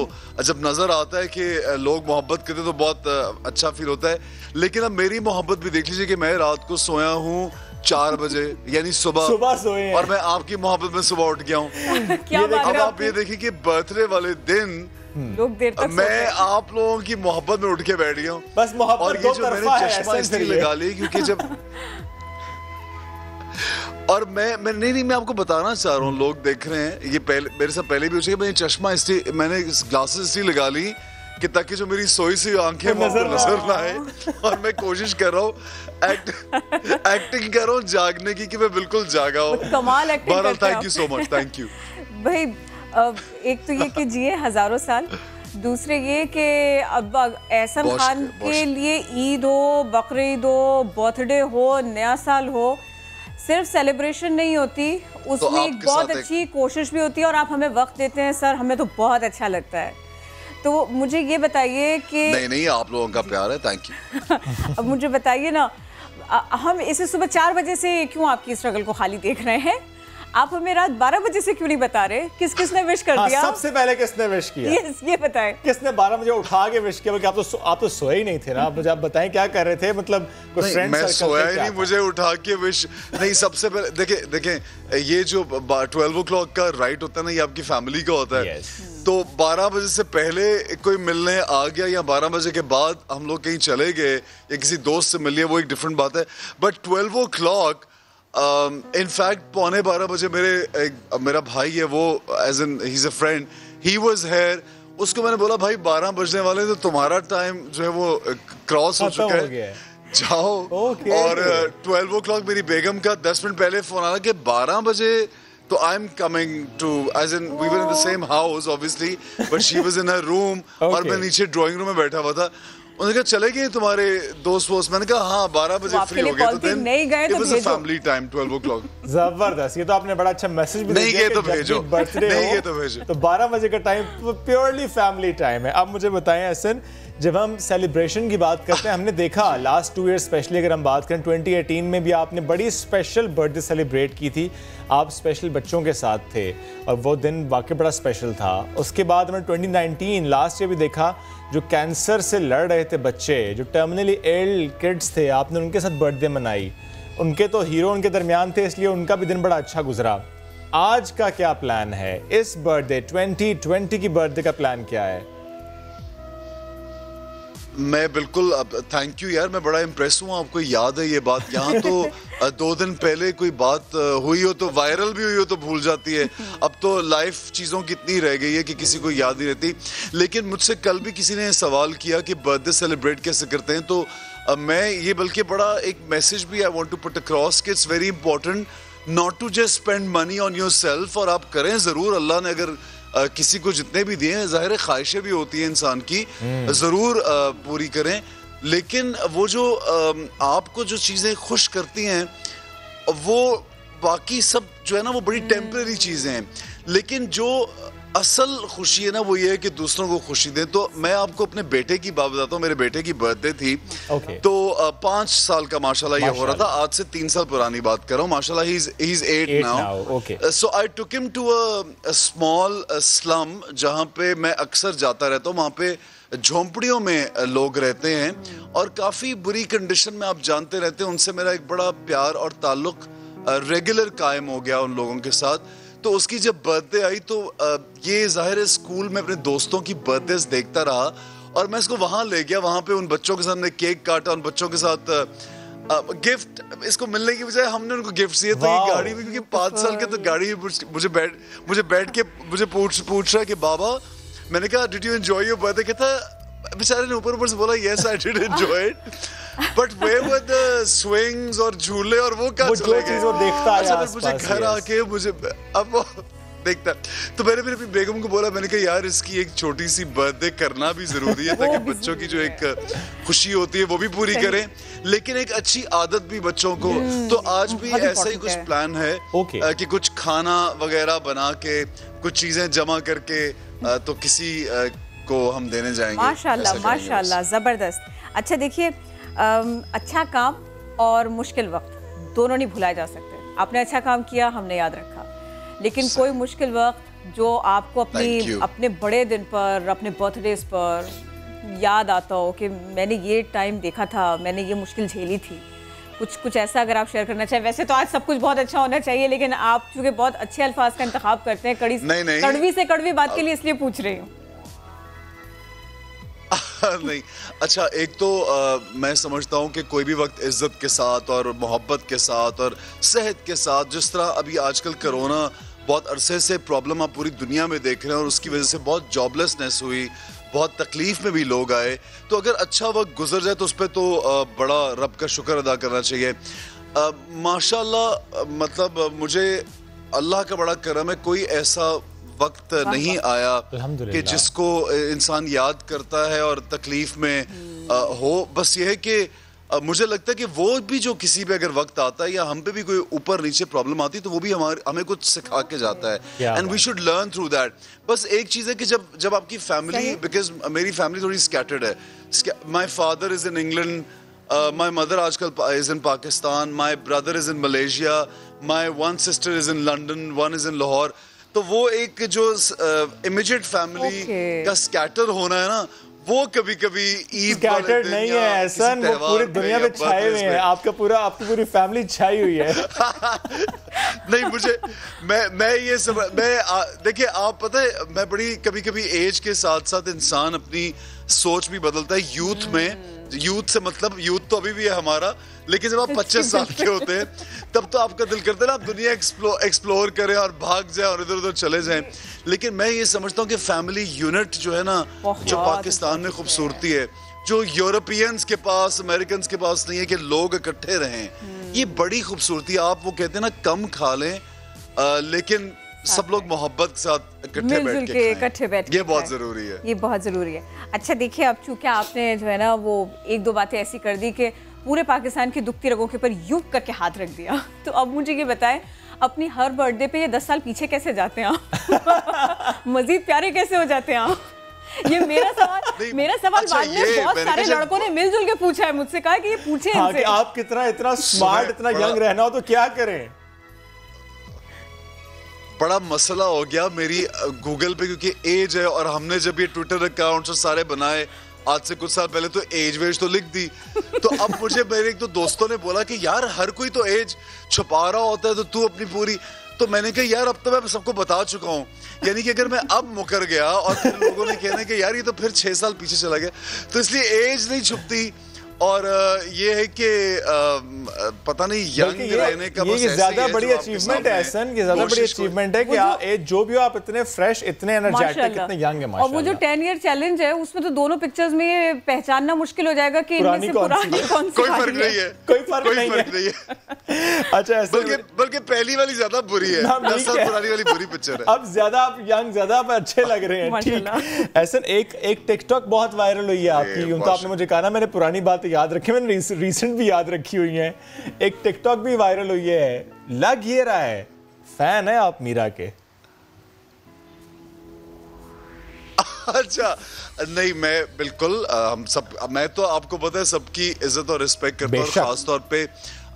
जब नज़र आता है कि लोग मोहब्बत करते हैं तो बहुत अच्छा फील होता है। लेकिन अब मेरी मोहब्बत भी देख लीजिए कि मैं रात को सोया हूँ चार बजे यानी सुबह। सुबह सोए और मैं आपकी मोहब्बत में सुबह उठ गया हूँ। [laughs] अब आप ये देखिए कि बर्थडे वाले दिन लोग देर तक मैं आप लोगों की मोहब्बत में उठ के बैठ गया हूँ। बस मोहब्बत और ये जो मैंने चश्मा इसलिए लगा ली क्योंकि जब [laughs] और मैं मैं नहीं नहीं मैं आपको बताना चाह रहा हूँ लोग देख रहे हैं ये पहले मेरे साथ पहले भी हो चुके मैंने चश्मा इसलिए मैंने ग्लासेस इसलिए लगा ली कि ताकि जो मेरी सोई सी आँखें नज़र नज़र, ना आए। और मैं कोशिश कर रहा हूँ एक्ट एक्टिंग [laughs] कर रहा हूँ जागने की कि मैं बिल्कुल जागा हूँ। कमाल बहरहाल thank you so much thank you भाई अब एक तो ये कि जिए हज़ारों साल दूसरे ये कि अब एहसन खान के लिए ईद हो बकरीद हो बर्थडे हो नया साल हो सिर्फ़ सेलिब्रेशन नहीं होती उसमें एक बहुत अच्छी कोशिश भी होती है और आप हमें वक्त देते हैं सर हमें तो बहुत अच्छा लगता है। तो मुझे ये बताइए कि नहीं नहीं आप लोगों का प्यार है थैंक यू [laughs] अब मुझे बताइए ना हम इसे सुबह चार बजे से क्यों आपकी स्ट्रगल को खाली देख रहे हैं? आप हमें रात बारह बजे से क्यों नहीं बता रहे? किस किसने विश कर हाँ, दिया? सबसे पहले किसने विश किया? ये ये बताएँ। किसने 12 बजे उठा के विश किया? आप तो सो, आप तो सोए ही नहीं थे ना। आप मुझे आप बताएँ क्या कर रहे थे? मतलब कुछ नहीं, फ्रेंड मैं सोया ही नहीं मुझे उठा के विश नहीं सबसे पहले देखे देखे ये जो ट्वेल्व ओ क्लॉक का राइट होता है ना ये आपकी फैमिली का होता है। तो 12 बजे से पहले कोई मिलने आ गया या 12 बजे के बाद हम लोग कहीं चले गए या किसी दोस्त से मिल लिया वो एक डिफरेंट बात है। But twelve o'clock in fact पौने बारह बजे मेरे एक, मेरा भाई है वो as an he a friend he was here उसको मैंने बोला भाई बारह बजने वाले तो तुम्हारा टाइम जो है वो क्रॉस हो चुका है जाओ। Okay. और ट्वेल्व ओ क्लॉक मेरी बेगम का दस मिनट पहले फ़ोन आना कि बारह बजे तो I am coming to as in we were in the same house obviously but she was in her room और मैं नीचे ड्राइंग रूम में बैठा हुआ था। उन्होंने कहा चले गए तुम्हारे दोस्त वोस्त मैंने कहा हाँ बारह बजे फ्री हो गए तो नहीं गए तो भेजो। Family time twelve o'clock ज़बरदस्त ये तो आपने बड़ा अच्छा मैसेज भी नहीं गए तो भेजो भेजो। बर्थडे नहीं गए तो भेजो। तो 12 बजे का टाइम प्योरली फैमिली टाइम है अब मुझे बताएँ हसन जब हम सेलिब्रेशन की बात करते हैं हमने देखा लास्ट टू ईयर स्पेशली अगर हम बात करें 2018 में भी आपने बड़ी स्पेशल बर्थडे सेलिब्रेट की थी आप स्पेशल बच्चों के साथ थे और वो दिन वाकई बड़ा स्पेशल था। उसके बाद हमने 2019 लास्ट ईयर भी देखा जो कैंसर से लड़ रहे थे बच्चे, जो टर्मिनली एल्ड किड्स थे, आपने उनके साथ बर्थडे मनाई। उनके तो हीरो उनके दरमियान थे, इसलिए उनका भी दिन बड़ा अच्छा गुजरा। आज का क्या प्लान है? इस बर्थडे 2020 की बर्थडे का प्लान क्या है? मैं बिल्कुल अब थैंक यू यार मैं बड़ा इम्प्रेस हूँ आपको याद है ये बात। यहाँ तो [laughs] दो दिन पहले कोई बात हुई हो तो वायरल भी हुई हो तो भूल जाती है। अब तो लाइफ चीज़ों की इतनी रह गई है कि किसी को याद ही रहती। लेकिन मुझसे कल भी किसी ने सवाल किया कि बर्थडे सेलिब्रेट कैसे करते हैं तो मैं ये बल्कि बड़ा एक मैसेज भी I want to put across कि it's very important not to just spend money on yourself और आप करें ज़रूर। अल्लाह ने अगर किसी को जितने भी दिए हैं ज़ाहिर ख्वाहिशें भी होती हैं इंसान की। हम्म। ज़रूर पूरी करें। लेकिन वो जो आपको जो चीज़ें खुश करती हैं वो बाकी सब जो है ना वो बड़ी टेम्प्रेरी चीज़ें हैं। लेकिन जो असल खुशी है ना वो ये है कि दूसरों को खुशी दें। तो मैं आपको अपने बेटे की बात बताता हूँ मेरे बेटे की बर्थडे थी। Okay. तो पाँच साल का माशाल्लाह ये हो रहा था। आज से तीन साल पुरानी बात कर रहा हूँ। माशाल्लाह he is eight now so I took him to a small slum जहाँ पे मैं अक्सर जाता रहता हूँ। वहाँ पे झोंपड़ियों में लोग रहते हैं। और काफ़ी बुरी कंडीशन में आप जानते रहते हैं उनसे मेरा एक बड़ा प्यार और ताल्लुक रेगुलर कायम हो गया उन लोगों के साथ। तो उसकी जब बर्थडे आई तो ये ज़ाहिर है स्कूल में अपने दोस्तों की बर्थडे देखता रहा और मैं इसको वहाँ ले गया वहाँ पे उन बच्चों के सामने केक काटा उन बच्चों के साथ गिफ्ट इसको मिलने की बजाय हमने उनको गिफ्ट दिए। तो ये गाड़ी में क्योंकि पाँच साल के तो गाड़ी मुझे बैठ मुझे बैठ के मुझे पूछ पूछ रहा है कि बाबा मैंने कहा did you enjoy your birthday कहता बेचारे ने ऊपर ऊपर से बोला yes I did enjoy it but they were the swings और झूले और वो जो चले? गए वो देखता आया अच्छा मुझे घर आके मुझे अब वो देखता। तो मैंने फिर अपनी बेगम को बोला मैंने कहा यार इसकी एक छोटी सी बर्थडे करना भी ज़रूरी है [laughs] ताकि बच्चों की जो एक खुशी होती है वो भी पूरी करें। लेकिन एक अच्छी आदत भी बच्चों को। हम्म, तो आज भी ऐसा ही कुछ प्लान है. कि कुछ खाना वगैरह बना के कुछ चीज़ें जमा करके तो किसी को हम देने जाएँगे। माशाल्लाह माशाल्लाह ज़बरदस्त। अच्छा देखिए अच्छा काम और मुश्किल वक्त दोनों नहीं भुलाए जा सकते। आपने अच्छा काम किया हमने याद रखा। लेकिन कोई मुश्किल वक्त जो आपको अपनी अपने बड़े दिन पर अपने बर्थडेज पर याद आता हो कि मैंने ये टाइम देखा था मैंने ये मुश्किल झेली थी। कुछ कुछ ऐसा अगर आप शेयर करना चाहें। वैसे तो आज सब कुछ बहुत अच्छा होना चाहिए लेकिन आप चूँकि बहुत अच्छे अल्फाज का इंतखाब करते हैं कड़ी नहीं, नहीं। कड़वी से कड़वी बात के लिए इसलिए पूछ रही हूँ। [laughs] नहीं। अच्छा एक तो अ, मैं समझता हूँ कि कोई भी वक्त इज़्ज़त के साथ और मोहब्बत के साथ और सेहत के साथ जिस तरह अभी आजकल कोरोना बहुत अरसे से प्रॉब्लम आप पूरी दुनिया में देख रहे हैं और उसकी वजह से बहुत जॉबलेसनेस हुई बहुत तकलीफ़ में भी लोग आए तो अगर अच्छा वक्त गुजर जाए तो उस पर तो बड़ा रब का शुक्र अदा करना चाहिए। माशाल्लाह मतलब मुझे अल्लाह का बड़ा करम है कोई ऐसा वक्त नहीं आया कि जिसको इंसान याद करता है और तकलीफ़ में अ, हो। बस ये है कि मुझे लगता है कि वो भी जो किसी पे अगर वक्त आता है या हम पे भी कोई ऊपर नीचे प्रॉब्लम आती है तो वो भी हमारे हमें कुछ सिखा के जाता है। And we should learn through that बस एक चीज़ है कि जब जब आपकी फैमिली बिकॉज़ मेरी फैमिली थोड़ी स्कैटर्ड है। My father is in England my mother आजकल is in Pakistan my brother is in Malaysia my one sister is in London one is in Lahore तो वो एक जो इमीडिएट फैमिली Okay. का scatter होना है ना वो कभी कभी ईद नहीं है एहसन वो पूरी दुनिया में छाए हुए हैं आपका पूरा आपकी पूरी फैमिली छाई हुई है। [laughs] नहीं मुझे मैं मैं ये समझ मैं देखिए आप पता है मैं बड़ी कभी कभी एज के साथ साथ इंसान अपनी सोच भी बदलता है यूथ में। यूथ से मतलब यूथ तो अभी भी है हमारा लेकिन जब आप 25 [laughs] साल के होते हैं तब तो आपका दिल करता है ना आप दुनिया एक्सप्लोर एक्सप्लोर करें और भाग जाए और इधर उधर चले जाएँ। लेकिन मैं ये समझता हूँ कि फैमिली यूनिट जो है ना जो पाकिस्तान में खूबसूरती है। जो यूरोपियंस के पास अमेरिकन के पास नहीं है कि लोग इकट्ठे रहें ये बड़ी खूबसूरती आप वो कहते हैं ना कम खा लें अ, लेकिन सब लोग मोहब्बत के साथ इकट्ठे मिलजुल बैठ के के इकट्ठे बैठ ये बहुत ज़रूरी है। ये बहुत ज़रूरी है। अच्छा देखिए अब चूँकि आपने जो है ना वो एक दो बातें ऐसी कर दी कि पूरे पाकिस्तान की दुखती रगों के ऊपर यूँ करके हाथ रख दिया [laughs] तो अब मुझे ये बताएँ अपनी हर बर्थडे पे ये दस साल पीछे कैसे जाते हैं आप? [laughs] मजीद प्यारे कैसे हो जाते हैं आप? ये मेरा सवाल [laughs] मेरा सवाल अच्छा, बाद में बहुत सारे लड़कों ने मिलजुल के पूछा है मुझसे कहा कि ये पूछे हाँ कि आप कितना इतना स्मार्ट इतना यंग रहना हो तो क्या करें? बड़ा मसला हो गया मेरी गूगल पे, क्योंकि एज है और हमने जब ये ट्विटर अकाउंट्स और सारे बनाए, आज से कुछ साल पहले तो एज वेज तो लिख दी। तो अब मुझे [laughs] मेरे एक दो दोस्तों ने बोला कि यार, हर कोई तो एज छुपा रहा होता है तो तू अपनी पूरी तो मैंने कहा, यार, अब तो मैं सबको बता चुका हूँ। यानी कि अगर मैं अब मुकर गया और फिर लोगों ने कहना कि, यार, ये तो फिर छह साल पीछे चला गया। तो इसलिए एज नहीं छुपती और ये है कि पता नहीं यंग ये रहने का ये ज़्यादा बड़ी अचीवमेंट है एहसन ये ज़्यादा बड़ी अचीवमेंट है कि जो- आप एज जो भी हो आप इतने फ्रेश इतने एनर्जेटिक इतने यंग है और वो जो माशाल्लाह। टेन ईयर चैलेंज है उसमें तो दोनों पिक्चर्स में ये पहचानना मुश्किल हो जाएगा कि इनमें से पुरानी कौन सी कोई फ़र्क नहीं है। कोई फ़र्क नहीं है। [laughs] अच्छा ऐसे बल्कि बल्कि पहली वाली ज़्यादा बुरी है। दस साल पुरानी वाली बुरी पिक्चर है। अब ज़्यादा आप यंग ज़्यादा आप अच्छे लग रहे हैं ठीक ऐसा एक एक टिकटॉक बहुत वायरल हुई है आपकी यूँ तो आपने मुझे कहा ना मैंने पुरानी बात याद रखी मैंने रिसेंट भी याद रखी हुई है। एक टिकटॉक भी वायरल हुई है। लग ये रहा है फ़ैन है आप मीरा के। अच्छा नहीं मैं बिल्कुल हम सब मैं तो आपको पता है सबकी इज़्ज़त और रिस्पेक्ट करता हूँ खास तौर पे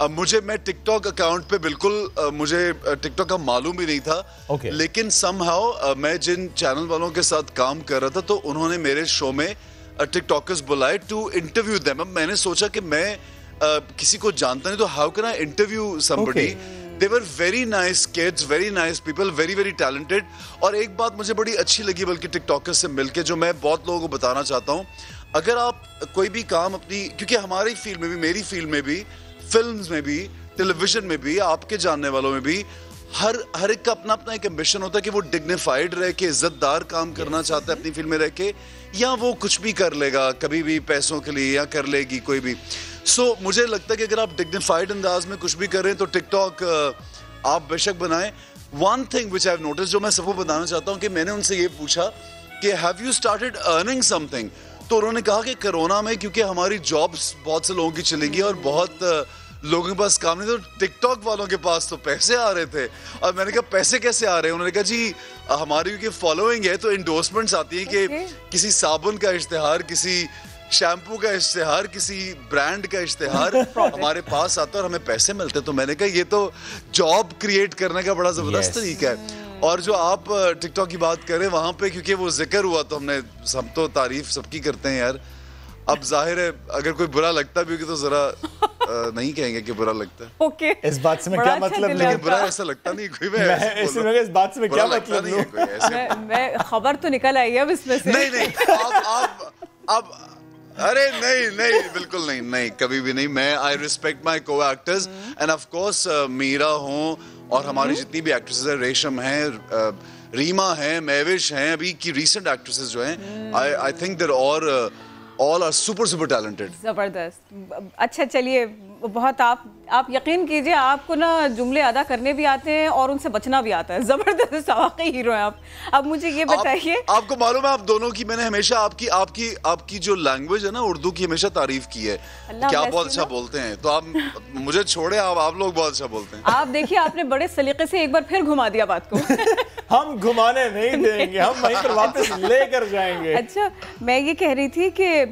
मुझे मैं टिकटॉक अकाउंट पे बिल्कुल मुझे टिकटॉक का मालूम ही नहीं था। Okay. लेकिन समहाउ मैं जिन चैनल वालों के साथ काम कर रहा था तो उन्होंने मेरे शो में टिकटॉकर्स बुलाए टू इंटरव्यू देम अब मैंने सोचा कि मैं किसी को जानता नहीं तो how can I interview somebody they were very nice kids very nice people very very talented और एक बात मुझे बड़ी अच्छी लगी बल्कि टिकटॉकर से मिलके जो मैं बहुत लोगों को बताना चाहता हूँ अगर आप कोई भी काम अपनी क्योंकि हमारी फ़ील्ड में भी मेरी फ़ील्ड में भी फिल्म्स में भी टेलीविज़न में भी आपके जानने वालों में भी हर हर एक का अपना अपना एक एम्बिशन होता है कि वो डिग्निफाइड रह के इज्जतदार काम करना चाहता है अपनी फ़ील्ड में रह के या वो कुछ भी कर लेगा कभी भी पैसों के लिए या कर लेगी कोई भी। सो so, मुझे लगता है कि अगर आप डिग्निफाइड अंदाज में कुछ भी कर रहे हैं तो टिकटॉक आप बेशक बनाएँ। One thing which I notice जो मैं सबको बताना चाहता हूँ कि मैंने उनसे ये पूछा कि have you started earning something तो उन्होंने कहा कि कोरोना में क्योंकि हमारी जॉब्स बहुत से लोगों की चली गई और बहुत लोगों के पास काम नहीं तो टिकटॉक वालों के पास तो पैसे आ रहे थे। और मैंने कहा पैसे कैसे आ रहे हैं? उन्होंने कहा जी हमारी क्योंकि फॉलोइंग है तो इंडोर्समेंट्स आती है कि किसी साबुन का इश्तेहार किसी शैम्पू का इश्तेहार किसी ब्रांड का इश्तेहार [laughs] हमारे पास आता है और हमें पैसे मिलते तो मैंने कहा ये तो जॉब क्रिएट करने का बड़ा ज़बरदस्त Yes. तरीका है। और जो आप टिकटॉक की बात करें वहाँ पे क्योंकि वो ज़िक्र हुआ तो हमने हम तो तारीफ़ सबकी करते हैं यार। अब ज़ाहिर है अगर कोई बुरा लगता भी होगी तो जरा नहीं कहेंगे कि बुरा लगता है। Okay okay. इस बात से मैं क्या अच्छा मतलब? लेकिन बुरा ऐसा लगता नहीं कोई मैं मैं इसमें इस बात से मैं क्या मतलब नहीं है कोई ऐसे। मैं मैं खबर तो निकल आई है अब इसमें से। नहीं नहीं आप आप आप अरे नहीं नहीं बिल्कुल नहीं नहीं कभी भी नहीं। मैं आई रिस्पेक्ट माई को एक्टर्स एंड ऑफकोर्स मीरा हूँ और हमारी जितनी भी एक्ट्रेसेस है रेशम है रीमा है मैविश है अभी की रिसेंट एक्ट्रेसेस जो हैं आई आई थिंक देर और all are super super talented ज़बरदस्त। अच्छा चलिए बहुत आप आप यकीन कीजिए आपको ना जुमले अदा करने भी आते हैं और उनसे बचना भी आता है। [laughs] ज़बरदस्त वाकई हीरो हैं आप। अब मुझे ये बताइए। आप, आपको मालूम है आप दोनों की मैंने हमेशा आपकी आपकी आपकी जो लैंग्वेज है ना उर्दू की हमेशा तारीफ़ की है। अल्लाह क्या bless बहुत अच्छा बोलते हैं? तो आप मुझे छोड़े आप आप लोग बहुत अच्छा बोलते हैं। आप देखिए आपने बड़े सलीके से एक बार फिर घुमा दिया बात को। [laughs] हम घुमाने नहीं देंगे हम वहीं पर वापस लेकर जाएँगे। अच्छा मैं ये कह रही थी कि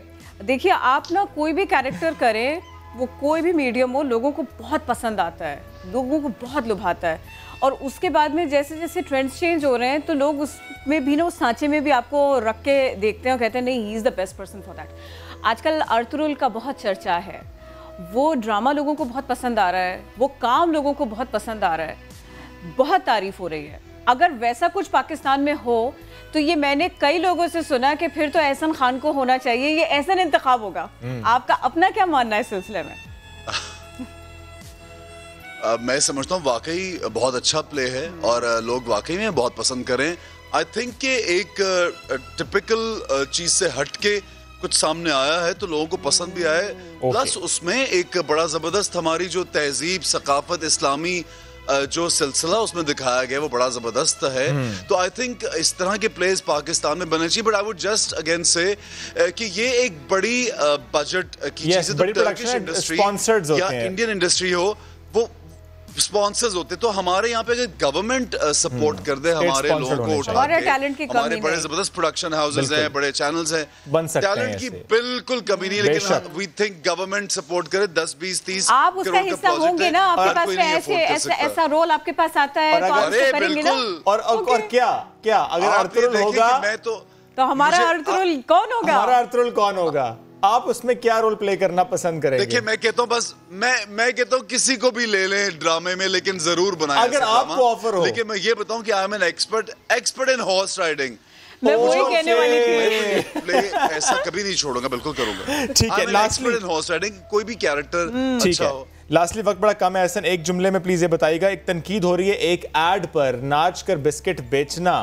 देखिए आप ना कोई भी कैरेक्टर करें वो कोई भी मीडियम हो, लोगों को बहुत पसंद आता है, लोगों को बहुत लुभाता है। और उसके बाद में जैसे जैसे ट्रेंड्स चेंज हो रहे हैं तो लोग उसमें भी ना, उस सांचे में भी आपको रख के देखते हैं और कहते हैं, नहीं he is the best person for that आजकल अर्तुरुल का बहुत चर्चा है। वो ड्रामा लोगों को बहुत पसंद आ रहा है, वो काम लोगों को बहुत पसंद आ रहा है, बहुत तारीफ़ हो रही है। अगर वैसा कुछ पाकिस्तान में हो तो ये मैंने कई लोगों से सुना कि फिर तो एहसन खान को होना चाहिए ये एहसन इंतखाब होगा। हम्म। आपका अपना क्या मानना है इस सिलसिले में? [laughs] अ, मैं समझता हूँ वाकई बहुत अच्छा प्ले है और अ, लोग वाकई में बहुत पसंद करें। आई थिंक कि एक टिपिकल चीज़ से हटके कुछ सामने आया है तो लोगों को पसंद भी आया है। प्लस उसमें एक बड़ा ज़बरदस्त हमारी जो तहजीब सकाफत इस्लामी जो सिलसिला उसमें दिखाया गया वो बड़ा ज़बरदस्त है। हम्म। तो आई थिंक इस तरह के प्लेस पाकिस्तान में बने चाहिए but I would just again say कि ये एक बड़ी बजट की चीज़ है। तो टर्किश इंडस्ट्री या इंडियन इंडस्ट्री हो स्पॉन्सर्स होते तो हमारे यहाँ पे अगर गवर्नमेंट सपोर्ट कर दे हमारे लोगों को उठा के, हमारे बड़े ज़बरदस्त प्रोडक्शन हाउसेज हैं बड़े चैनल्स हैं। बन सकते टैलेंट की बिल्कुल कमी नहीं लेकिन वी थिंक गवर्नमेंट सपोर्ट करे दस बीस तीस आप उसका हिस्सा होंगे ना आपके पास ऐसे ऐसा रोल आपके पास आता है और तो आप अगर- उसको करेंगे ना? और और, और क्या क्या? अगर देखें होगा मैं तो तो हमारा मुझे- कौन होगा? हमारा अर्तुरुल कौन होगा? आप उसमें क्या रोल प्ले करना पसंद करेंगे? देखिए मैं कहता हूँ बस मैं मैं कहता हूँ किसी को भी ले लें ड्रामे में लेकिन ज़रूर बनाए अगर आपको ऑफ़र हो। लेकिन मैं ये बताऊँ कि I am an expert expert in horse riding मैं वही कहने वाली थी। ऐसा कभी नहीं छोड़ूँगा बिल्कुल करूँगा। ठीक है, lastly- इन हॉर्स राइडिंग कोई भी कैरेक्टर ठीक अच्छा है। लास्टली वक्त बड़ा कम है ऐसा एक जुमले में प्लीज़ ये बताइएगा एक तनकीद हो रही है एक एड पर नाच कर बिस्किट बेचना।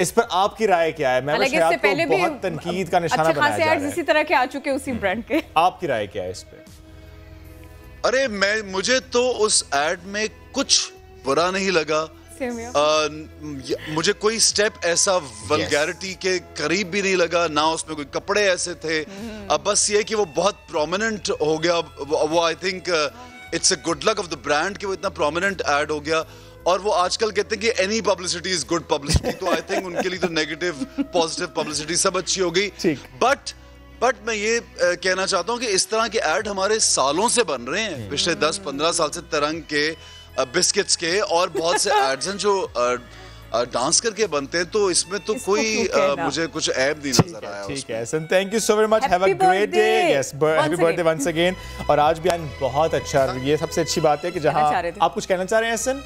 इस पर आपकी राय क्या है? मैं इससे पहले भी बहुत तनकीद का निशाना अच्छे बनाया जा रहा इसी है तरह के आ चुके उसी ब्रांड के। आपकी राय क्या है इस पे? अरे मैं मुझे तो उस एड में कुछ बुरा नहीं लगा। य- मुझे कोई स्टेप ऐसा वल्गैरिटी के करीब भी नहीं लगा ना उसमें कोई कपड़े ऐसे थे। अब बस ये कि वो बहुत प्रोमिनेंट हो गया। वो I think it's a good luck of the brand कि वो इतना प्रोमिनेंट ऐड हो गया। और वो आजकल कहते हैं कि any publicity is good publicity तो आई थिंक उनके लिए तो नेगेटिव पॉजिटिव पब्लिसिटी सब अच्छी हो गई। बट बट मैं ये कहना चाहता हूँ कि इस तरह के ऐड हमारे सालों से बन रहे हैं पिछले 10-15 साल से तरंग के बिस्किट्स के और बहुत से एड्स हैं जो डांस करके बनते हैं तो इसमें तो कोई? मुझे कुछ ऐप नहीं नज़र आया ठीक है। Son thank you so very much have a great day yes happy birthday once again और आज भी आन बहुत अच्छा ये सबसे अच्छी बात है कि जहाँ। आप कुछ कहना चाह रहे हैं हसन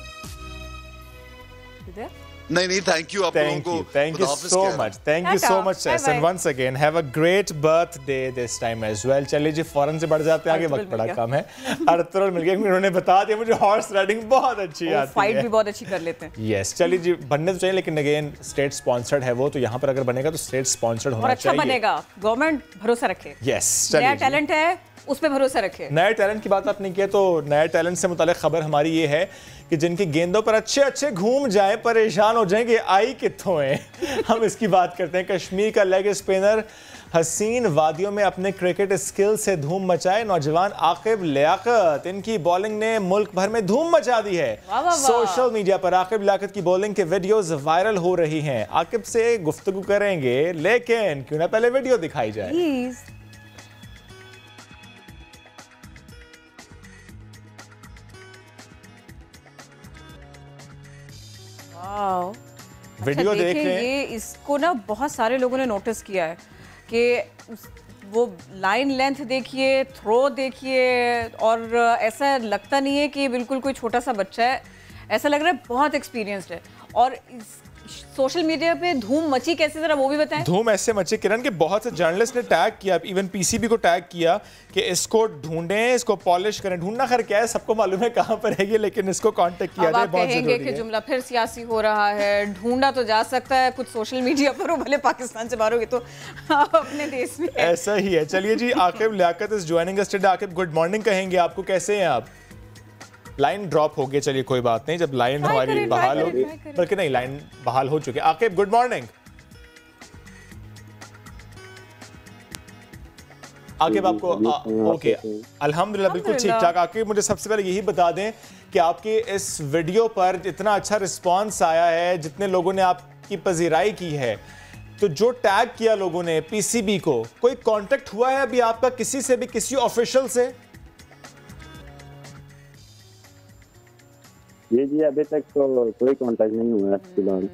नहीं नहीं थैंक यू आप लोगों को थैंक यू सो मच हूँ। Thank you so much, Ehsan. Once again, have a great birthday this time as well. चलिए जी फ़ौरन से बढ़ जाते हैं। आगे वक्त बड़ा कम है। अर्तुल मिल गया। क्योंकि उन्होंने बता दिया मुझे हॉर्स राइडिंग बहुत अच्छी वो आती फाइट भी बहुत अच्छी कर लेते हैं। यस चलिए जी बनने तो चाहिए लेकिन अगेन स्टेट स्पॉन्सर्ड है वो तो यहाँ पर अगर बनेगा तो स्टेट स्पॉन्सर्ड और होना अच्छा चाहिए। बनेगा। गवर्नमेंट भरोसा रखे। यस नया चलिए। टैलेंट है उस पर भरोसा रखे। नया टैलेंट की बात आपने की है तो नया टैलेंट से मुतालिक खबर हमारी ये है कि जिनकी गेंदों पर अच्छे अच्छे घूम जाए परेशान हो जाएँ कि आई कितों हैं। [laughs] हम इसकी बात करते हैं। कश्मीर का लेग स्पिनर हसीन वादियों में अपने क्रिकेट स्किल से धूम मचाए। नौजवान आकिब लियाकत इनकी बॉलिंग ने मुल्क भर में धूम मचा दी है। वाह, वाह, वाह। सोशल मीडिया पर आकिब लियाकत की बॉलिंग के वीडियोस वायरल हो रही हैं। आकिब से गुफ्तगू करेंगे लेकिन क्यों ना पहले वीडियो दिखाई जाए। वीडियो अच्छा, देख रहे हैं। ये इसको ना बहुत सारे लोगों ने नोटिस किया है कि वो लाइन लेंथ देखिए थ्रो देखिए और ऐसा लगता नहीं है कि बिल्कुल कोई छोटा सा बच्चा है। ऐसा लग रहा है बहुत एक्सपीरियंस्ड है। और सोशल मीडिया पे धूम मची कैसे जरा वो भी बताएँ। धूम ऐसे मचे। किरण के बहुत से जर्नलिस्ट ने टैग किया इवन पीसीबी को टैग किया कि इसको ढूंढें इसको पॉलिश करें। ढूंढना खैर क्या है सबको मालूम है कहाँ पर है ये लेकिन इसको कांटेक्ट किया जाए बहुत ज़रूरी कि जुमला फिर सियासी हो रहा है ढूंढा तो जा सकता है कुछ सोशल मीडिया पर हो भले पाकिस्तान से बाहर होगी तो। अपने देश में। ऐसा ही है। चलिए जी Aqib Liaquat is joining us today Aqib good morning कहेंगे आपको कैसे हैं आप? लाइन ड्रॉप हो गई चलिए कोई बात नहीं जब लाइन हमारी बहाल होगी बल्कि नहीं लाइन बहाल हो चुकी है। आकिब गुड मॉर्निंग आकिब आपको आ- ओके अल्हम्दुलिल्लाह बिल्कुल ठीक ठाक। आकिब मुझे सबसे पहले यही बता दें कि आपके इस वीडियो पर इतना अच्छा रिस्पांस आया है जितने लोगों ने आपकी पजीराई की है तो जो टैग किया लोगों ने पीसीबी को कोई कांटेक्ट हुआ है अभी आपका किसी से भी किसी ऑफिशियल से? ये जी अभी तक तो कोई कांटेक्ट नहीं हुआ है फ़िलहाल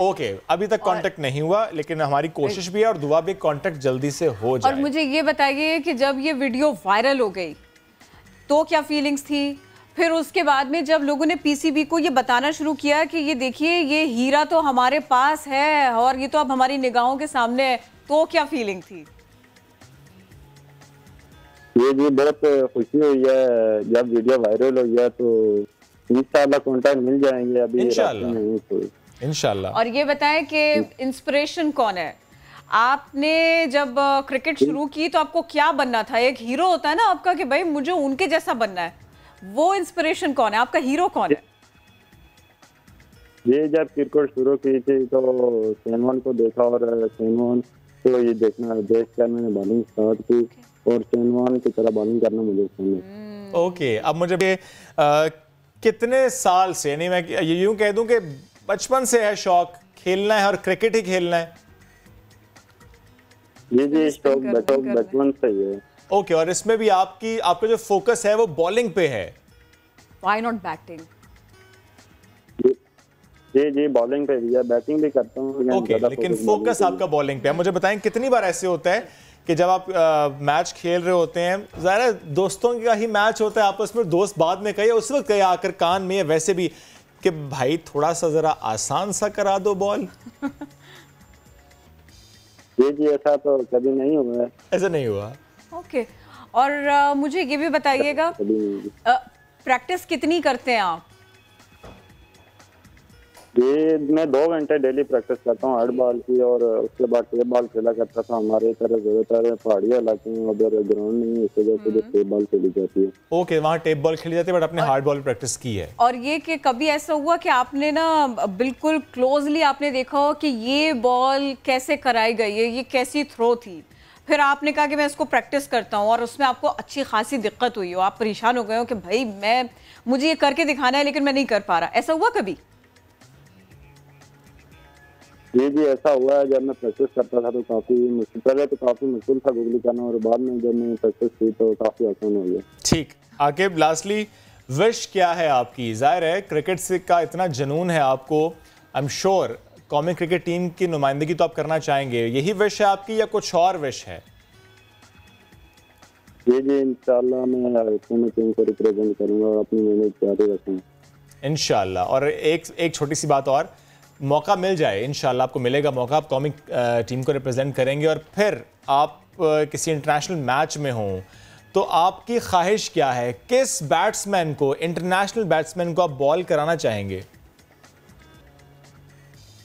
ओके okay, अभी तक कांटेक्ट नहीं हुआ लेकिन हमारी कोशिश भी है और दुआ भी कांटेक्ट जल्दी से हो जाए। और मुझे ये बताइए कि जब ये वीडियो वायरल हो गई तो क्या फीलिंग्स थी? फिर उसके बाद में जब लोगों ने पीसीबी को ये बताना शुरू किया कि ये देखिए ये हीरा तो हमारे पास है और ये तो अब हमारी निगाहों के सामने है तो क्या फीलिंग थी? ये जी बहुत खुशी हुई है जब वीडियो वायरल हो गया तो इंशाल्लाह मिल जाएँगे अभी इंशाल्लाह। और ये बताएँ कि इंस्पिरेशन कौन है? आपने जब क्रिकेट शुरू की तो आपको क्या बनना था? एक हीरो होता है ना आपका कि भाई मुझे उनके जैसा बनना है। वो इंस्पिरेशन कौन है? आपका हीरो कौन है? ये जब क्रिकेट शुरू की थी तो सैनवन को देखा और सैनवन को ये देखना देख कर मैंने बॉलिंग स्टार्ट की और सैनवन की तरह बॉलिंग करना मुझे पसंद है। ओके अब मुझे अ, कितने साल से यानी मैं ये यूँ कह दूँ कि बचपन से है शौक खेलना है और क्रिकेट ही खेलना है। ये जी शौक बचपन बचपन से ही है। ओके और इसमें भी आपकी आपका जो फोकस है वो बॉलिंग पे है। व्हाई नॉट बैटिंग जी जी बॉलिंग पे भी है बैटिंग भी करता हूँ। लेकिन ओके लेकिन फोकस आपका बॉलिंग पे है। मुझे बताएँ कितनी बार ऐसे होता है कि जब आप आ, मैच खेल रहे होते हैं ज़ाहिर है दोस्तों का ही मैच होता है आपस में दोस्त बाद में कहे उस वक्त कहे आकर कान में या वैसे भी कि भाई थोड़ा सा ज़रा आसान सा करा दो बॉल। [laughs] जी जी ऐसा तो कभी नहीं हुआ ऐसा नहीं हुआ। ओके और अ, मुझे ये भी बताइएगा [laughs] प्रैक्टिस कितनी करते हैं आप? ये मैं दो घंटे डेली प्रैक्टिस करता हूँ हर्ड बॉल की और उसके बाद टेप बॉल खेला करता था हमारे तरह ज़्यादातर पहाड़ी इलाके में उधर ग्राउंड नहीं है इस वजह से टेप बॉल खेली जाती है। ओके वहाँ टेप बॉल खेली जाती है बट आपने हार्ड बॉल प्रैक्टिस की है। और ये कि कभी ऐसा हुआ कि आपने ना बिल्कुल क्लोजली आपने देखा हो कि ये बॉल कैसे कराई गई है ये कैसी थ्रो थी? फिर आपने कहा कि मैं इसको प्रैक्टिस करता हूँ और उसमें आपको अच्छी खासी दिक्कत हुई हो। आप परेशान हो गए हो कि भाई मैं मुझे ये करके दिखाना है लेकिन मैं नहीं कर पा रहा। ऐसा हुआ कभी? जी जी ऐसा हुआ है जब मैं प्रैक्टिस करता था तो काफ़ी मुश्किल पहले तो काफ़ी मुश्किल था गूगली करना और बाद में जब मैंने प्रैक्टिस की तो काफ़ी आसान हो गया। ठीक। आकिब लास्टली विश क्या है आपकी? ज़ाहिर है क्रिकेट से का इतना जुनून है आपको। आई एम श्योर कौमी क्रिकेट टीम की नुमाइंदगी तो आप करना चाहेंगे। यही विश है आपकी या कुछ और विश है? जी जी इंशाल्लाह मैं कौमी टीम को रिप्रेजेंट करूँगा और अपनी मेहनत जारी रखूँगा। इनशाला और एक एक छोटी सी बात और मौका मिल जाए इन आपको मिलेगा मौका, आप कॉमिक टीम को रिप्रेजेंट करेंगे और फिर आप किसी इंटरनेशनल मैच में हों तो आपकी ख्वाहिश क्या है? किस बैट्समैन को इंटरनेशनल बैट्समैन को आप बॉल कराना चाहेंगे?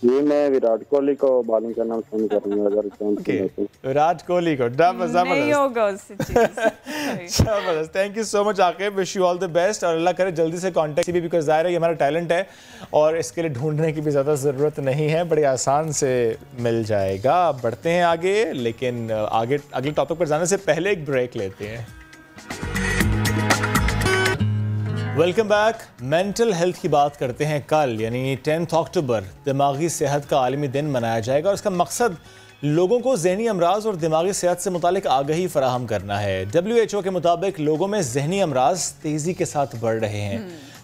मैं विराट कोहली को बॉलिंग करना पसंद करूँगा अगर चांस विराट कोहली को नहीं होगा उससे [laughs] ज़बरदस्त। Thank you so much Aqib wish you all the best और अल्लाह करे जल्दी से कांटेक्ट भी बिकॉज़ ज़ाहिर है ये हमारा टैलेंट है और इसके लिए ढूँढने की भी ज़्यादा ज़रूरत नहीं है। बड़ी आसान से मिल जाएगा। बढ़ते हैं आगे लेकिन आगे अगले टॉपिक पर जाने से पहले एक ब्रेक लेते हैं। वेलकम बैक मेंटल हेल्थ की बात करते हैं कल यानी टेंथ अक्टूबर दिमागी सेहत का आलमी दिन मनाया जाएगा और इसका मकसद लोगों को जहनी अमराज और दिमागी सेहत से मुतालिक आगही फराहम करना है। डब्ल्यू एच ओ के मुताबिक लोगों में जहनी अमराज तेज़ी के साथ बढ़ रहे हैं।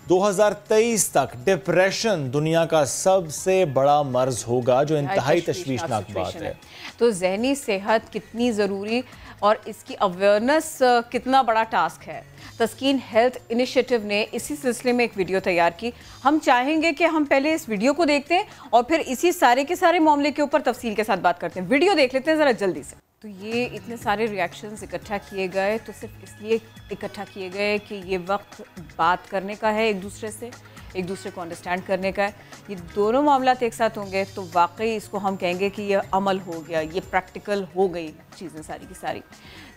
2023 तक डिप्रेशन दुनिया का सबसे बड़ा मर्ज होगा जो इंतहाई तशवीशनाक बात है। तो जहनी सेहत कितनी ज़रूरी और इसकी अवेयरनेस कितना बड़ा टास्क है। तस्कीन हेल्थ इनिशिएटिव ने इसी सिलसिले में एक वीडियो तैयार की। हम चाहेंगे कि हम पहले इस वीडियो को देखते हैं और फिर इसी सारे के सारे मामले के ऊपर तफसील के साथ बात करते हैं। वीडियो देख लेते हैं ज़रा जल्दी से। तो ये इतने सारे रिएक्शंस इकट्ठा किए गए तो सिर्फ़ इसलिए इकट्ठा किए गए कि ये वक्त बात करने का है एक दूसरे से। एक दूसरे को अंडरस्टैंड करने का है। ये दोनों मामला एक साथ होंगे तो वाकई इसको हम कहेंगे कि ये अमल हो गया ये प्रैक्टिकल हो गई चीज़ें सारी की सारी।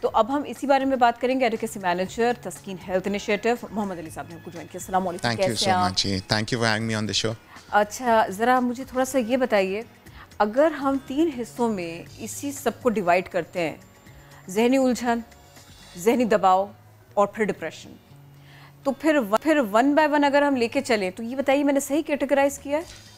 तो अब हम इसी बारे में बात करेंगे advocacy manager Taskeen health initiative Mohammad Ali साहब ने हमको ज्वाइन किया। सलाम thank you so much thank you for having me on the show अच्छा ज़रा मुझे थोड़ा सा ये बताइए अगर हम तीन हिस्सों में इसी सबको डिवाइड करते हैं जहनी उलझन जहनी दबाव और फिर डिप्रेशन तो फिर फिर वन बाय वन अगर हम लेके चले तो ये बताइए मैंने सही कैटेगराइज किया है?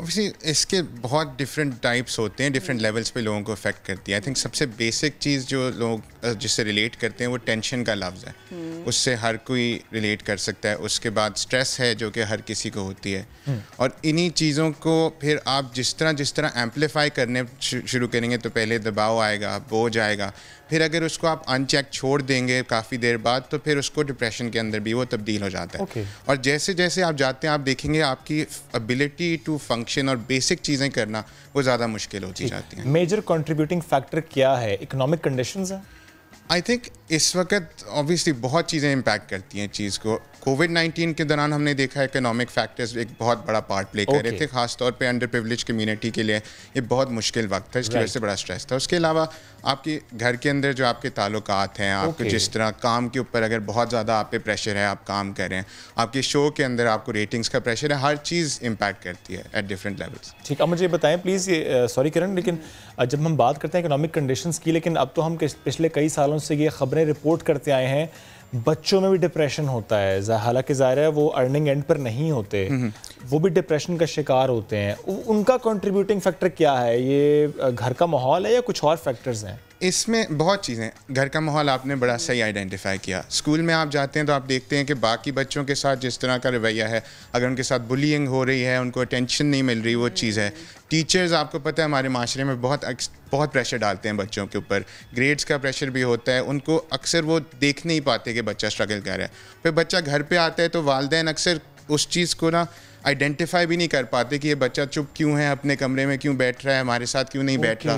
ऑब्वियसली इसके बहुत डिफरेंट टाइप्स होते हैं डिफरेंट लेवल्स पे लोगों को अफेक्ट करती है. आई थिंक सबसे बेसिक चीज़ जो लोग जिससे रिलेट करते हैं वो टेंशन का लफ्ज़ है. हम्म। उससे हर कोई रिलेट कर सकता है. उसके बाद स्ट्रेस है जो कि हर किसी को होती है. हम्म। और इन्हीं चीज़ों को फिर आप जिस तरह जिस तरह एम्पलीफाई करने शुरू करेंगे तो पहले दबाव आएगा बोझ आएगा. फिर अगर उसको आप अनचेक छोड़ देंगे काफ़ी देर बाद तो फिर उसको डिप्रेशन के अंदर भी वो तब्दील हो जाता है। Okay. और जैसे जैसे आप जाते हैं आप देखेंगे आपकी एबिलिटी टू फ़ंक्शन और बेसिक चीज़ें करना वो ज़्यादा मुश्किल होती जाती है। मेजर कॉन्ट्रीब्यूटिंग फैक्टर क्या है? इकोनॉमिक कंडीशन है? आई थिंक इस वक्त ऑब्वियसली बहुत चीज़ें इम्पैक्ट करती हैं चीज़ को। कोविड 19 के दौरान हमने देखा इकोनॉमिक फैक्टर्स एक बहुत बड़ा पार्ट प्ले कर रहे थे खासतौर पे अंडर प्रिवलेज कम्युनिटी के लिए। ये बहुत मुश्किल वक्त था इसकी वजह से बड़ा स्ट्रेस था। उसके अलावा आपके घर के अंदर जो आपके ताल्लुक हैं आपके okay. जिस तरह काम के ऊपर अगर बहुत ज़्यादा आप पे प्रेशर है आप काम कर रहे हैं आपके शो के अंदर आपको रेटिंग्स का प्रेशर है हर चीज़ इम्पैक्ट करती है एट डिफरेंट लेवल्स ठीक अब मुझे बताएँ प्लीज़ ये सॉरी किरण लेकिन जब हम बात करते हैं इकोनॉमिक कंडीशंस की लेकिन अब तो हम पिछले कई सालों से ये खबरें रिपोर्ट करते आए हैं बच्चों में भी डिप्रेशन होता है। हालाँकि ज़ाहिर है वो अर्निंग एंड पर नहीं होते। वो भी डिप्रेशन का शिकार होते हैं। उनका कंट्रीब्यूटिंग फैक्टर क्या है? ये घर का माहौल है या कुछ और फैक्टर्स हैं? इसमें बहुत चीज़ें घर का माहौल आपने बड़ा सही आइडेंटिफाई किया। स्कूल में आप जाते हैं तो आप देखते हैं कि बाकी बच्चों के साथ जिस तरह का रवैया है अगर उनके साथ बुलिंग हो रही है उनको अटेंशन नहीं मिल रही वो चीज़ है। टीचर्स आपको पता है हमारे माशरे में बहुत बहुत प्रेशर डालते हैं बच्चों के ऊपर। ग्रेड्स का प्रेशर भी होता है। उनको अक्सर वो देख नहीं पाते कि बच्चा स्ट्रगल कर रहा है। फिर बच्चा घर पर आता है तो वालदेन अक्सर उस चीज़ को ना आइडेंटिफाई भी नहीं कर पाते कि ये बच्चा चुप क्यों है अपने कमरे में क्यों बैठ रहा है हमारे साथ क्यों नहीं okay. बैठ रहा।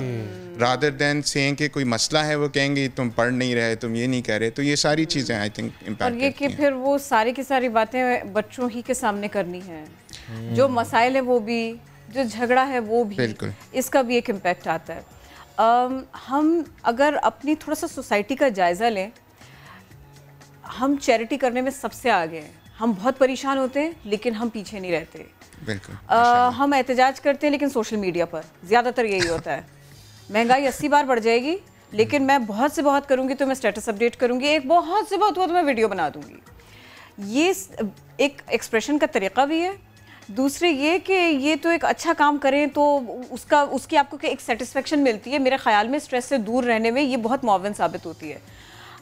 रादर देन सेइंग कि कोई मसला है वो कहेंगे तुम पढ़ नहीं रहे तुम ये नहीं कर रहे। तो ये सारी चीज़ें आई थिंक इम्पैक्ट और ये कि फिर वो सारी की सारी बातें बच्चों ही के सामने करनी है। Hmm. जो मसाइल है वो भी जो झगड़ा है वो भी बिल्कुल। इसका भी एक इम्पैक्ट आता है। um, हम अगर अपनी थोड़ा सा सोसाइटी का जायज़ा लें हम चैरिटी करने में सबसे आगे हैं। हम बहुत परेशान होते हैं लेकिन हम पीछे नहीं रहते। बिल्कुल हम एहतजाज करते हैं लेकिन सोशल मीडिया पर। ज़्यादातर यही होता है। महँगाई अस्सी बार बढ़ जाएगी लेकिन मैं बहुत से बहुत करूँगी तो मैं स्टेटस अपडेट करूँगी। एक बहुत से बहुत हुआ तो मैं वीडियो बना दूँगी। ये एक एक्सप्रेशन का तरीका भी है। दूसरे ये कि ये तो एक अच्छा काम करें तो उसका उसकी आपको एक सेटिस्फेक्शन मिलती है। मेरे ख्याल में स्ट्रेस से दूर रहने में ये बहुत मुआवन साबित होती है।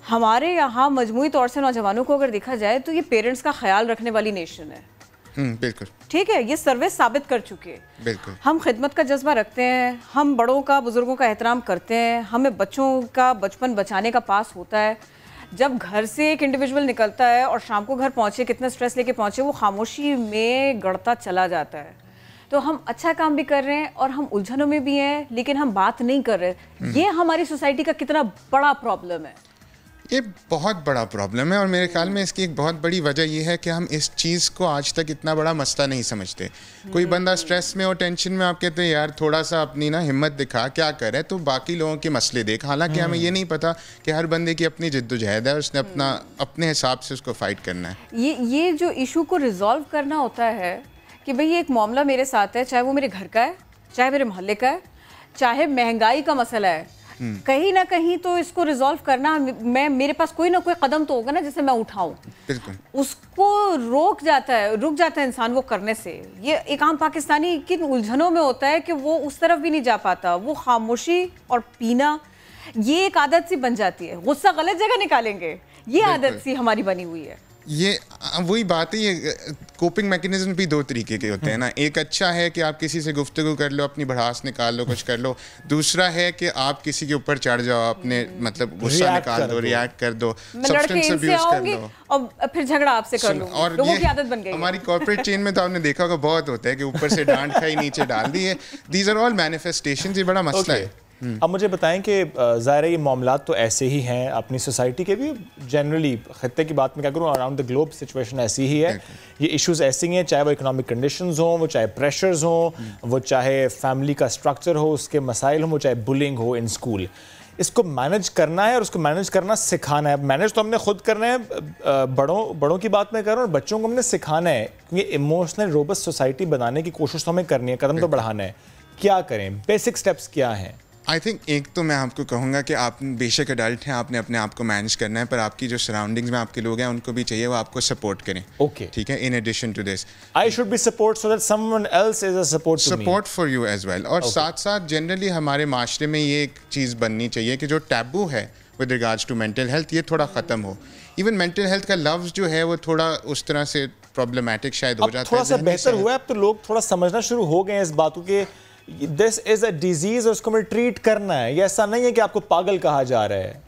हमारे यहाँ मजमू तौर से नौजवानों को अगर देखा जाए तो ये पेरेंट्स का ख्याल रखने वाली नेशन है। हम्म, बिल्कुल। ठीक है ये सर्वे साबित कर चुके हैं। बिल्कुल। हम खिदमत का जज्बा रखते हैं हम बड़ों का बुज़ुर्गों का एहतराम करते हैं हमें बच्चों का बचपन बचाने का पास होता है। जब घर से एक इंडिविजुअल निकलता है और शाम को घर पहुँचे कितना स्ट्रेस लेके पहुँचे वो खामोशी में गढ़ता चला जाता है। तो हम अच्छा काम भी कर रहे हैं और हम उलझनों में भी हैं लेकिन हम बात नहीं कर रहे। ये हमारी सोसाइटी का कितना बड़ा प्रॉब्लम है। ये बहुत बड़ा प्रॉब्लम है और मेरे ख्याल में इसकी एक बहुत बड़ी वजह ये है कि हम इस चीज़ को आज तक इतना बड़ा मसला नहीं समझते। कोई बंदा स्ट्रेस में और टेंशन में आप कहते हैं यार थोड़ा सा अपनी ना हिम्मत दिखा क्या करे? तो बाकी लोगों के मसले देख। हालाँकि हमें ये नहीं पता कि हर बंदे की अपनी जिद्दोजहद है उसने अपना अपने हिसाब से उसको फाइट करना है। ये ये जो इशू को रिजॉल्व करना होता है कि भाई एक मामला मेरे साथ है चाहे वो मेरे घर का है चाहे मेरे मोहल्ले का है चाहे महँगाई का मसला है कहीं ना कहीं तो इसको रिजॉल्व करना मैं मेरे पास कोई ना कोई कदम तो होगा ना जिसे मैं उठाऊं। उसको रोक जाता है रुक जाता है इंसान वो करने से। ये एक आम पाकिस्तानी किन उलझनों में होता है कि वो उस तरफ़ भी नहीं जा पाता। वो खामोशी और पीना ये एक आदत सी बन जाती है। गुस्सा गलत जगह निकालेंगे। ये आदत सी हमारी बनी हुई है। ये वही बात है ये कोपिंग मैकेनिज्म भी दो तरीके के होते हैं ना। एक अच्छा है कि आप किसी से गुफ्तगु कर लो अपनी भड़ास निकाल लो कुछ कर लो। दूसरा है कि आप किसी के ऊपर चढ़ जाओ अपने मतलब गुस्सा निकाल दो। रिएक्ट कर दो। सब्सटेंस अब्यूज कर लो। और फिर झगड़ा आपसे कर लूँगी। और लोगों ये की आदत बन गई हमारी कॉर्पोरेट चेन में तो आपने देखा होगा बहुत होता है कि ऊपर से डांट खाई नीचे डाल दी है। दीज आर ऑल मैनिफेस्टेशन ये बड़ा मसला है। अब मुझे बताएँ कि ज़ाहिर ये मामला तो ऐसे ही हैं अपनी सोसाइटी के भी। जनरली खत्ते की बात में क्या करूँ अराउंड द ग्लोब सिचुएशन ऐसी ही है। ये इश्यूज़ ऐसे ही हैं चाहे वो इकोनॉमिक कंडीशंस हों वो चाहे प्रेशर्स हों वो चाहे फैमिली का स्ट्रक्चर हो उसके मसाइल हों वो चाहे बुलिंग हो इन स्कूल इसको मैनेज करना है और उसको मैनेज करना सिखाना है। मैनेज तो हमने खुद करना है बड़ों बड़ों की बात मैं कर रहा हूँ और बच्चों को हमने सिखाना है। क्योंकि इमोशनल रोबस्ट सोसाइटी बनाने की कोशिश तो हमें करनी है कदम तो बढ़ाना है। क्या करें? बेसिक स्टेप्स क्या हैं? आई थिंक एक तो मैं आपको कहूँगा कि आप बेशक अडल्ट हैं आपने अपने आप को मैनेज करना है पर आपकी जो सराउंडिंग्स में आपके लोग हैं उनको भी चाहिए वो आपको सपोर्ट करें। ओके ठीक है? In addition to this I should be support so that someone else is a support support for you as well और Okay. साथ साथ जनरली हमारे माशरे में ये एक चीज़ बननी चाहिए कि जो टैबू है with regards to mental health ये थोड़ा ख़त्म हो। इवन मेंटल हेल्थ का लफ्ज़ जो है वो थोड़ा उस तरह से प्रॉब्लमेटिक शायद हो जाता थोड़ा है सा बेहतर हुआ है अब तो लोग थोड़ा समझना शुरू हो गए हैं इस बात को कि दिस इज़ अ डिज़ीज़ और उसको हमें ट्रीट करना है। ये ऐसा नहीं है कि आपको पागल कहा जा रहा है।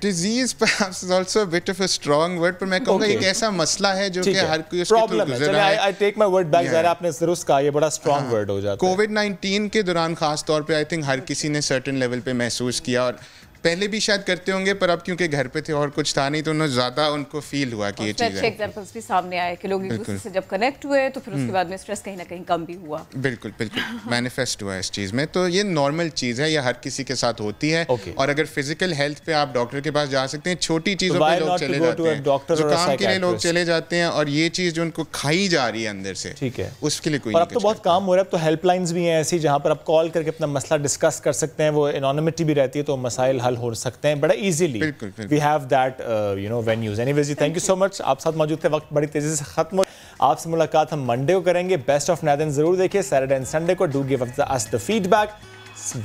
Disease perhaps is also a bit of a strong word पर मैं कहूँगा Okay. एक ऐसा मसला है जो कि हर कोई उसके थ्रू प्रॉब्लम है। गुजर रहा है। I take my word back जरा आपने ज़रूर कहा ये बड़ा स्ट्रॉन्ग वर्ड हो जाता है। कोविड 19 के दौरान खास तौर पे आई थिंक हर किसी ने सर्टेन लेवल पे महसूस किया और पहले भी शायद करते होंगे पर अब क्योंकि घर पे थे और कुछ था नहीं तो उन्हें ज़्यादा उनको फील हुआ कि ये चीज़ अच्छे है एग्जांपल्स भी सामने आए कि लोग एक दूसरे से जब कनेक्ट हुए तो फिर उसके हम्म। बाद में स्ट्रेस कहीं ना कहीं कम भी हुआ। बिल्कुल बिल्कुल। मैनिफेस्ट हुआ इस चीज़ में। तो ये नॉर्मल चीज़ है ये हर किसी के साथ होती है। और अगर फ़िज़िकल हेल्थ पे आप डॉक्टर के पास जा सकते हैं छोटी चीज़ों Why पे लोग चले जाते हैं। जुकाम के लिए लोग चले जाते हैं और ये चीज़ जो उनको खाई जा रही है अंदर से ठीक है। उसके लिए कोई अब तो बहुत काम हो रहा है अब तो हेल्पलाइंस भी हैं ऐसी जहाँ पर आप कॉल करके अपना मसला डिस्कस कर सकते हैं वो एनोनिमिटी भी रहती है तो मसाइल हल हल हो सकते हैं बड़ा easily we have that you know when use any ways thank you so much आप साथ मौजूद थे वक्त बड़ी तेज़ी से खत्म हो आपसे मुलाकात हम मंडे को करेंगे. बेस्ट ऑफ़ नैदन ज़रूर देखिए सैटरडे एंड संडे को. Do give us the feedback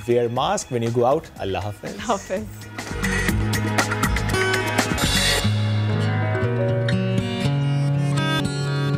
wear mask when you go out Allah Hafiz.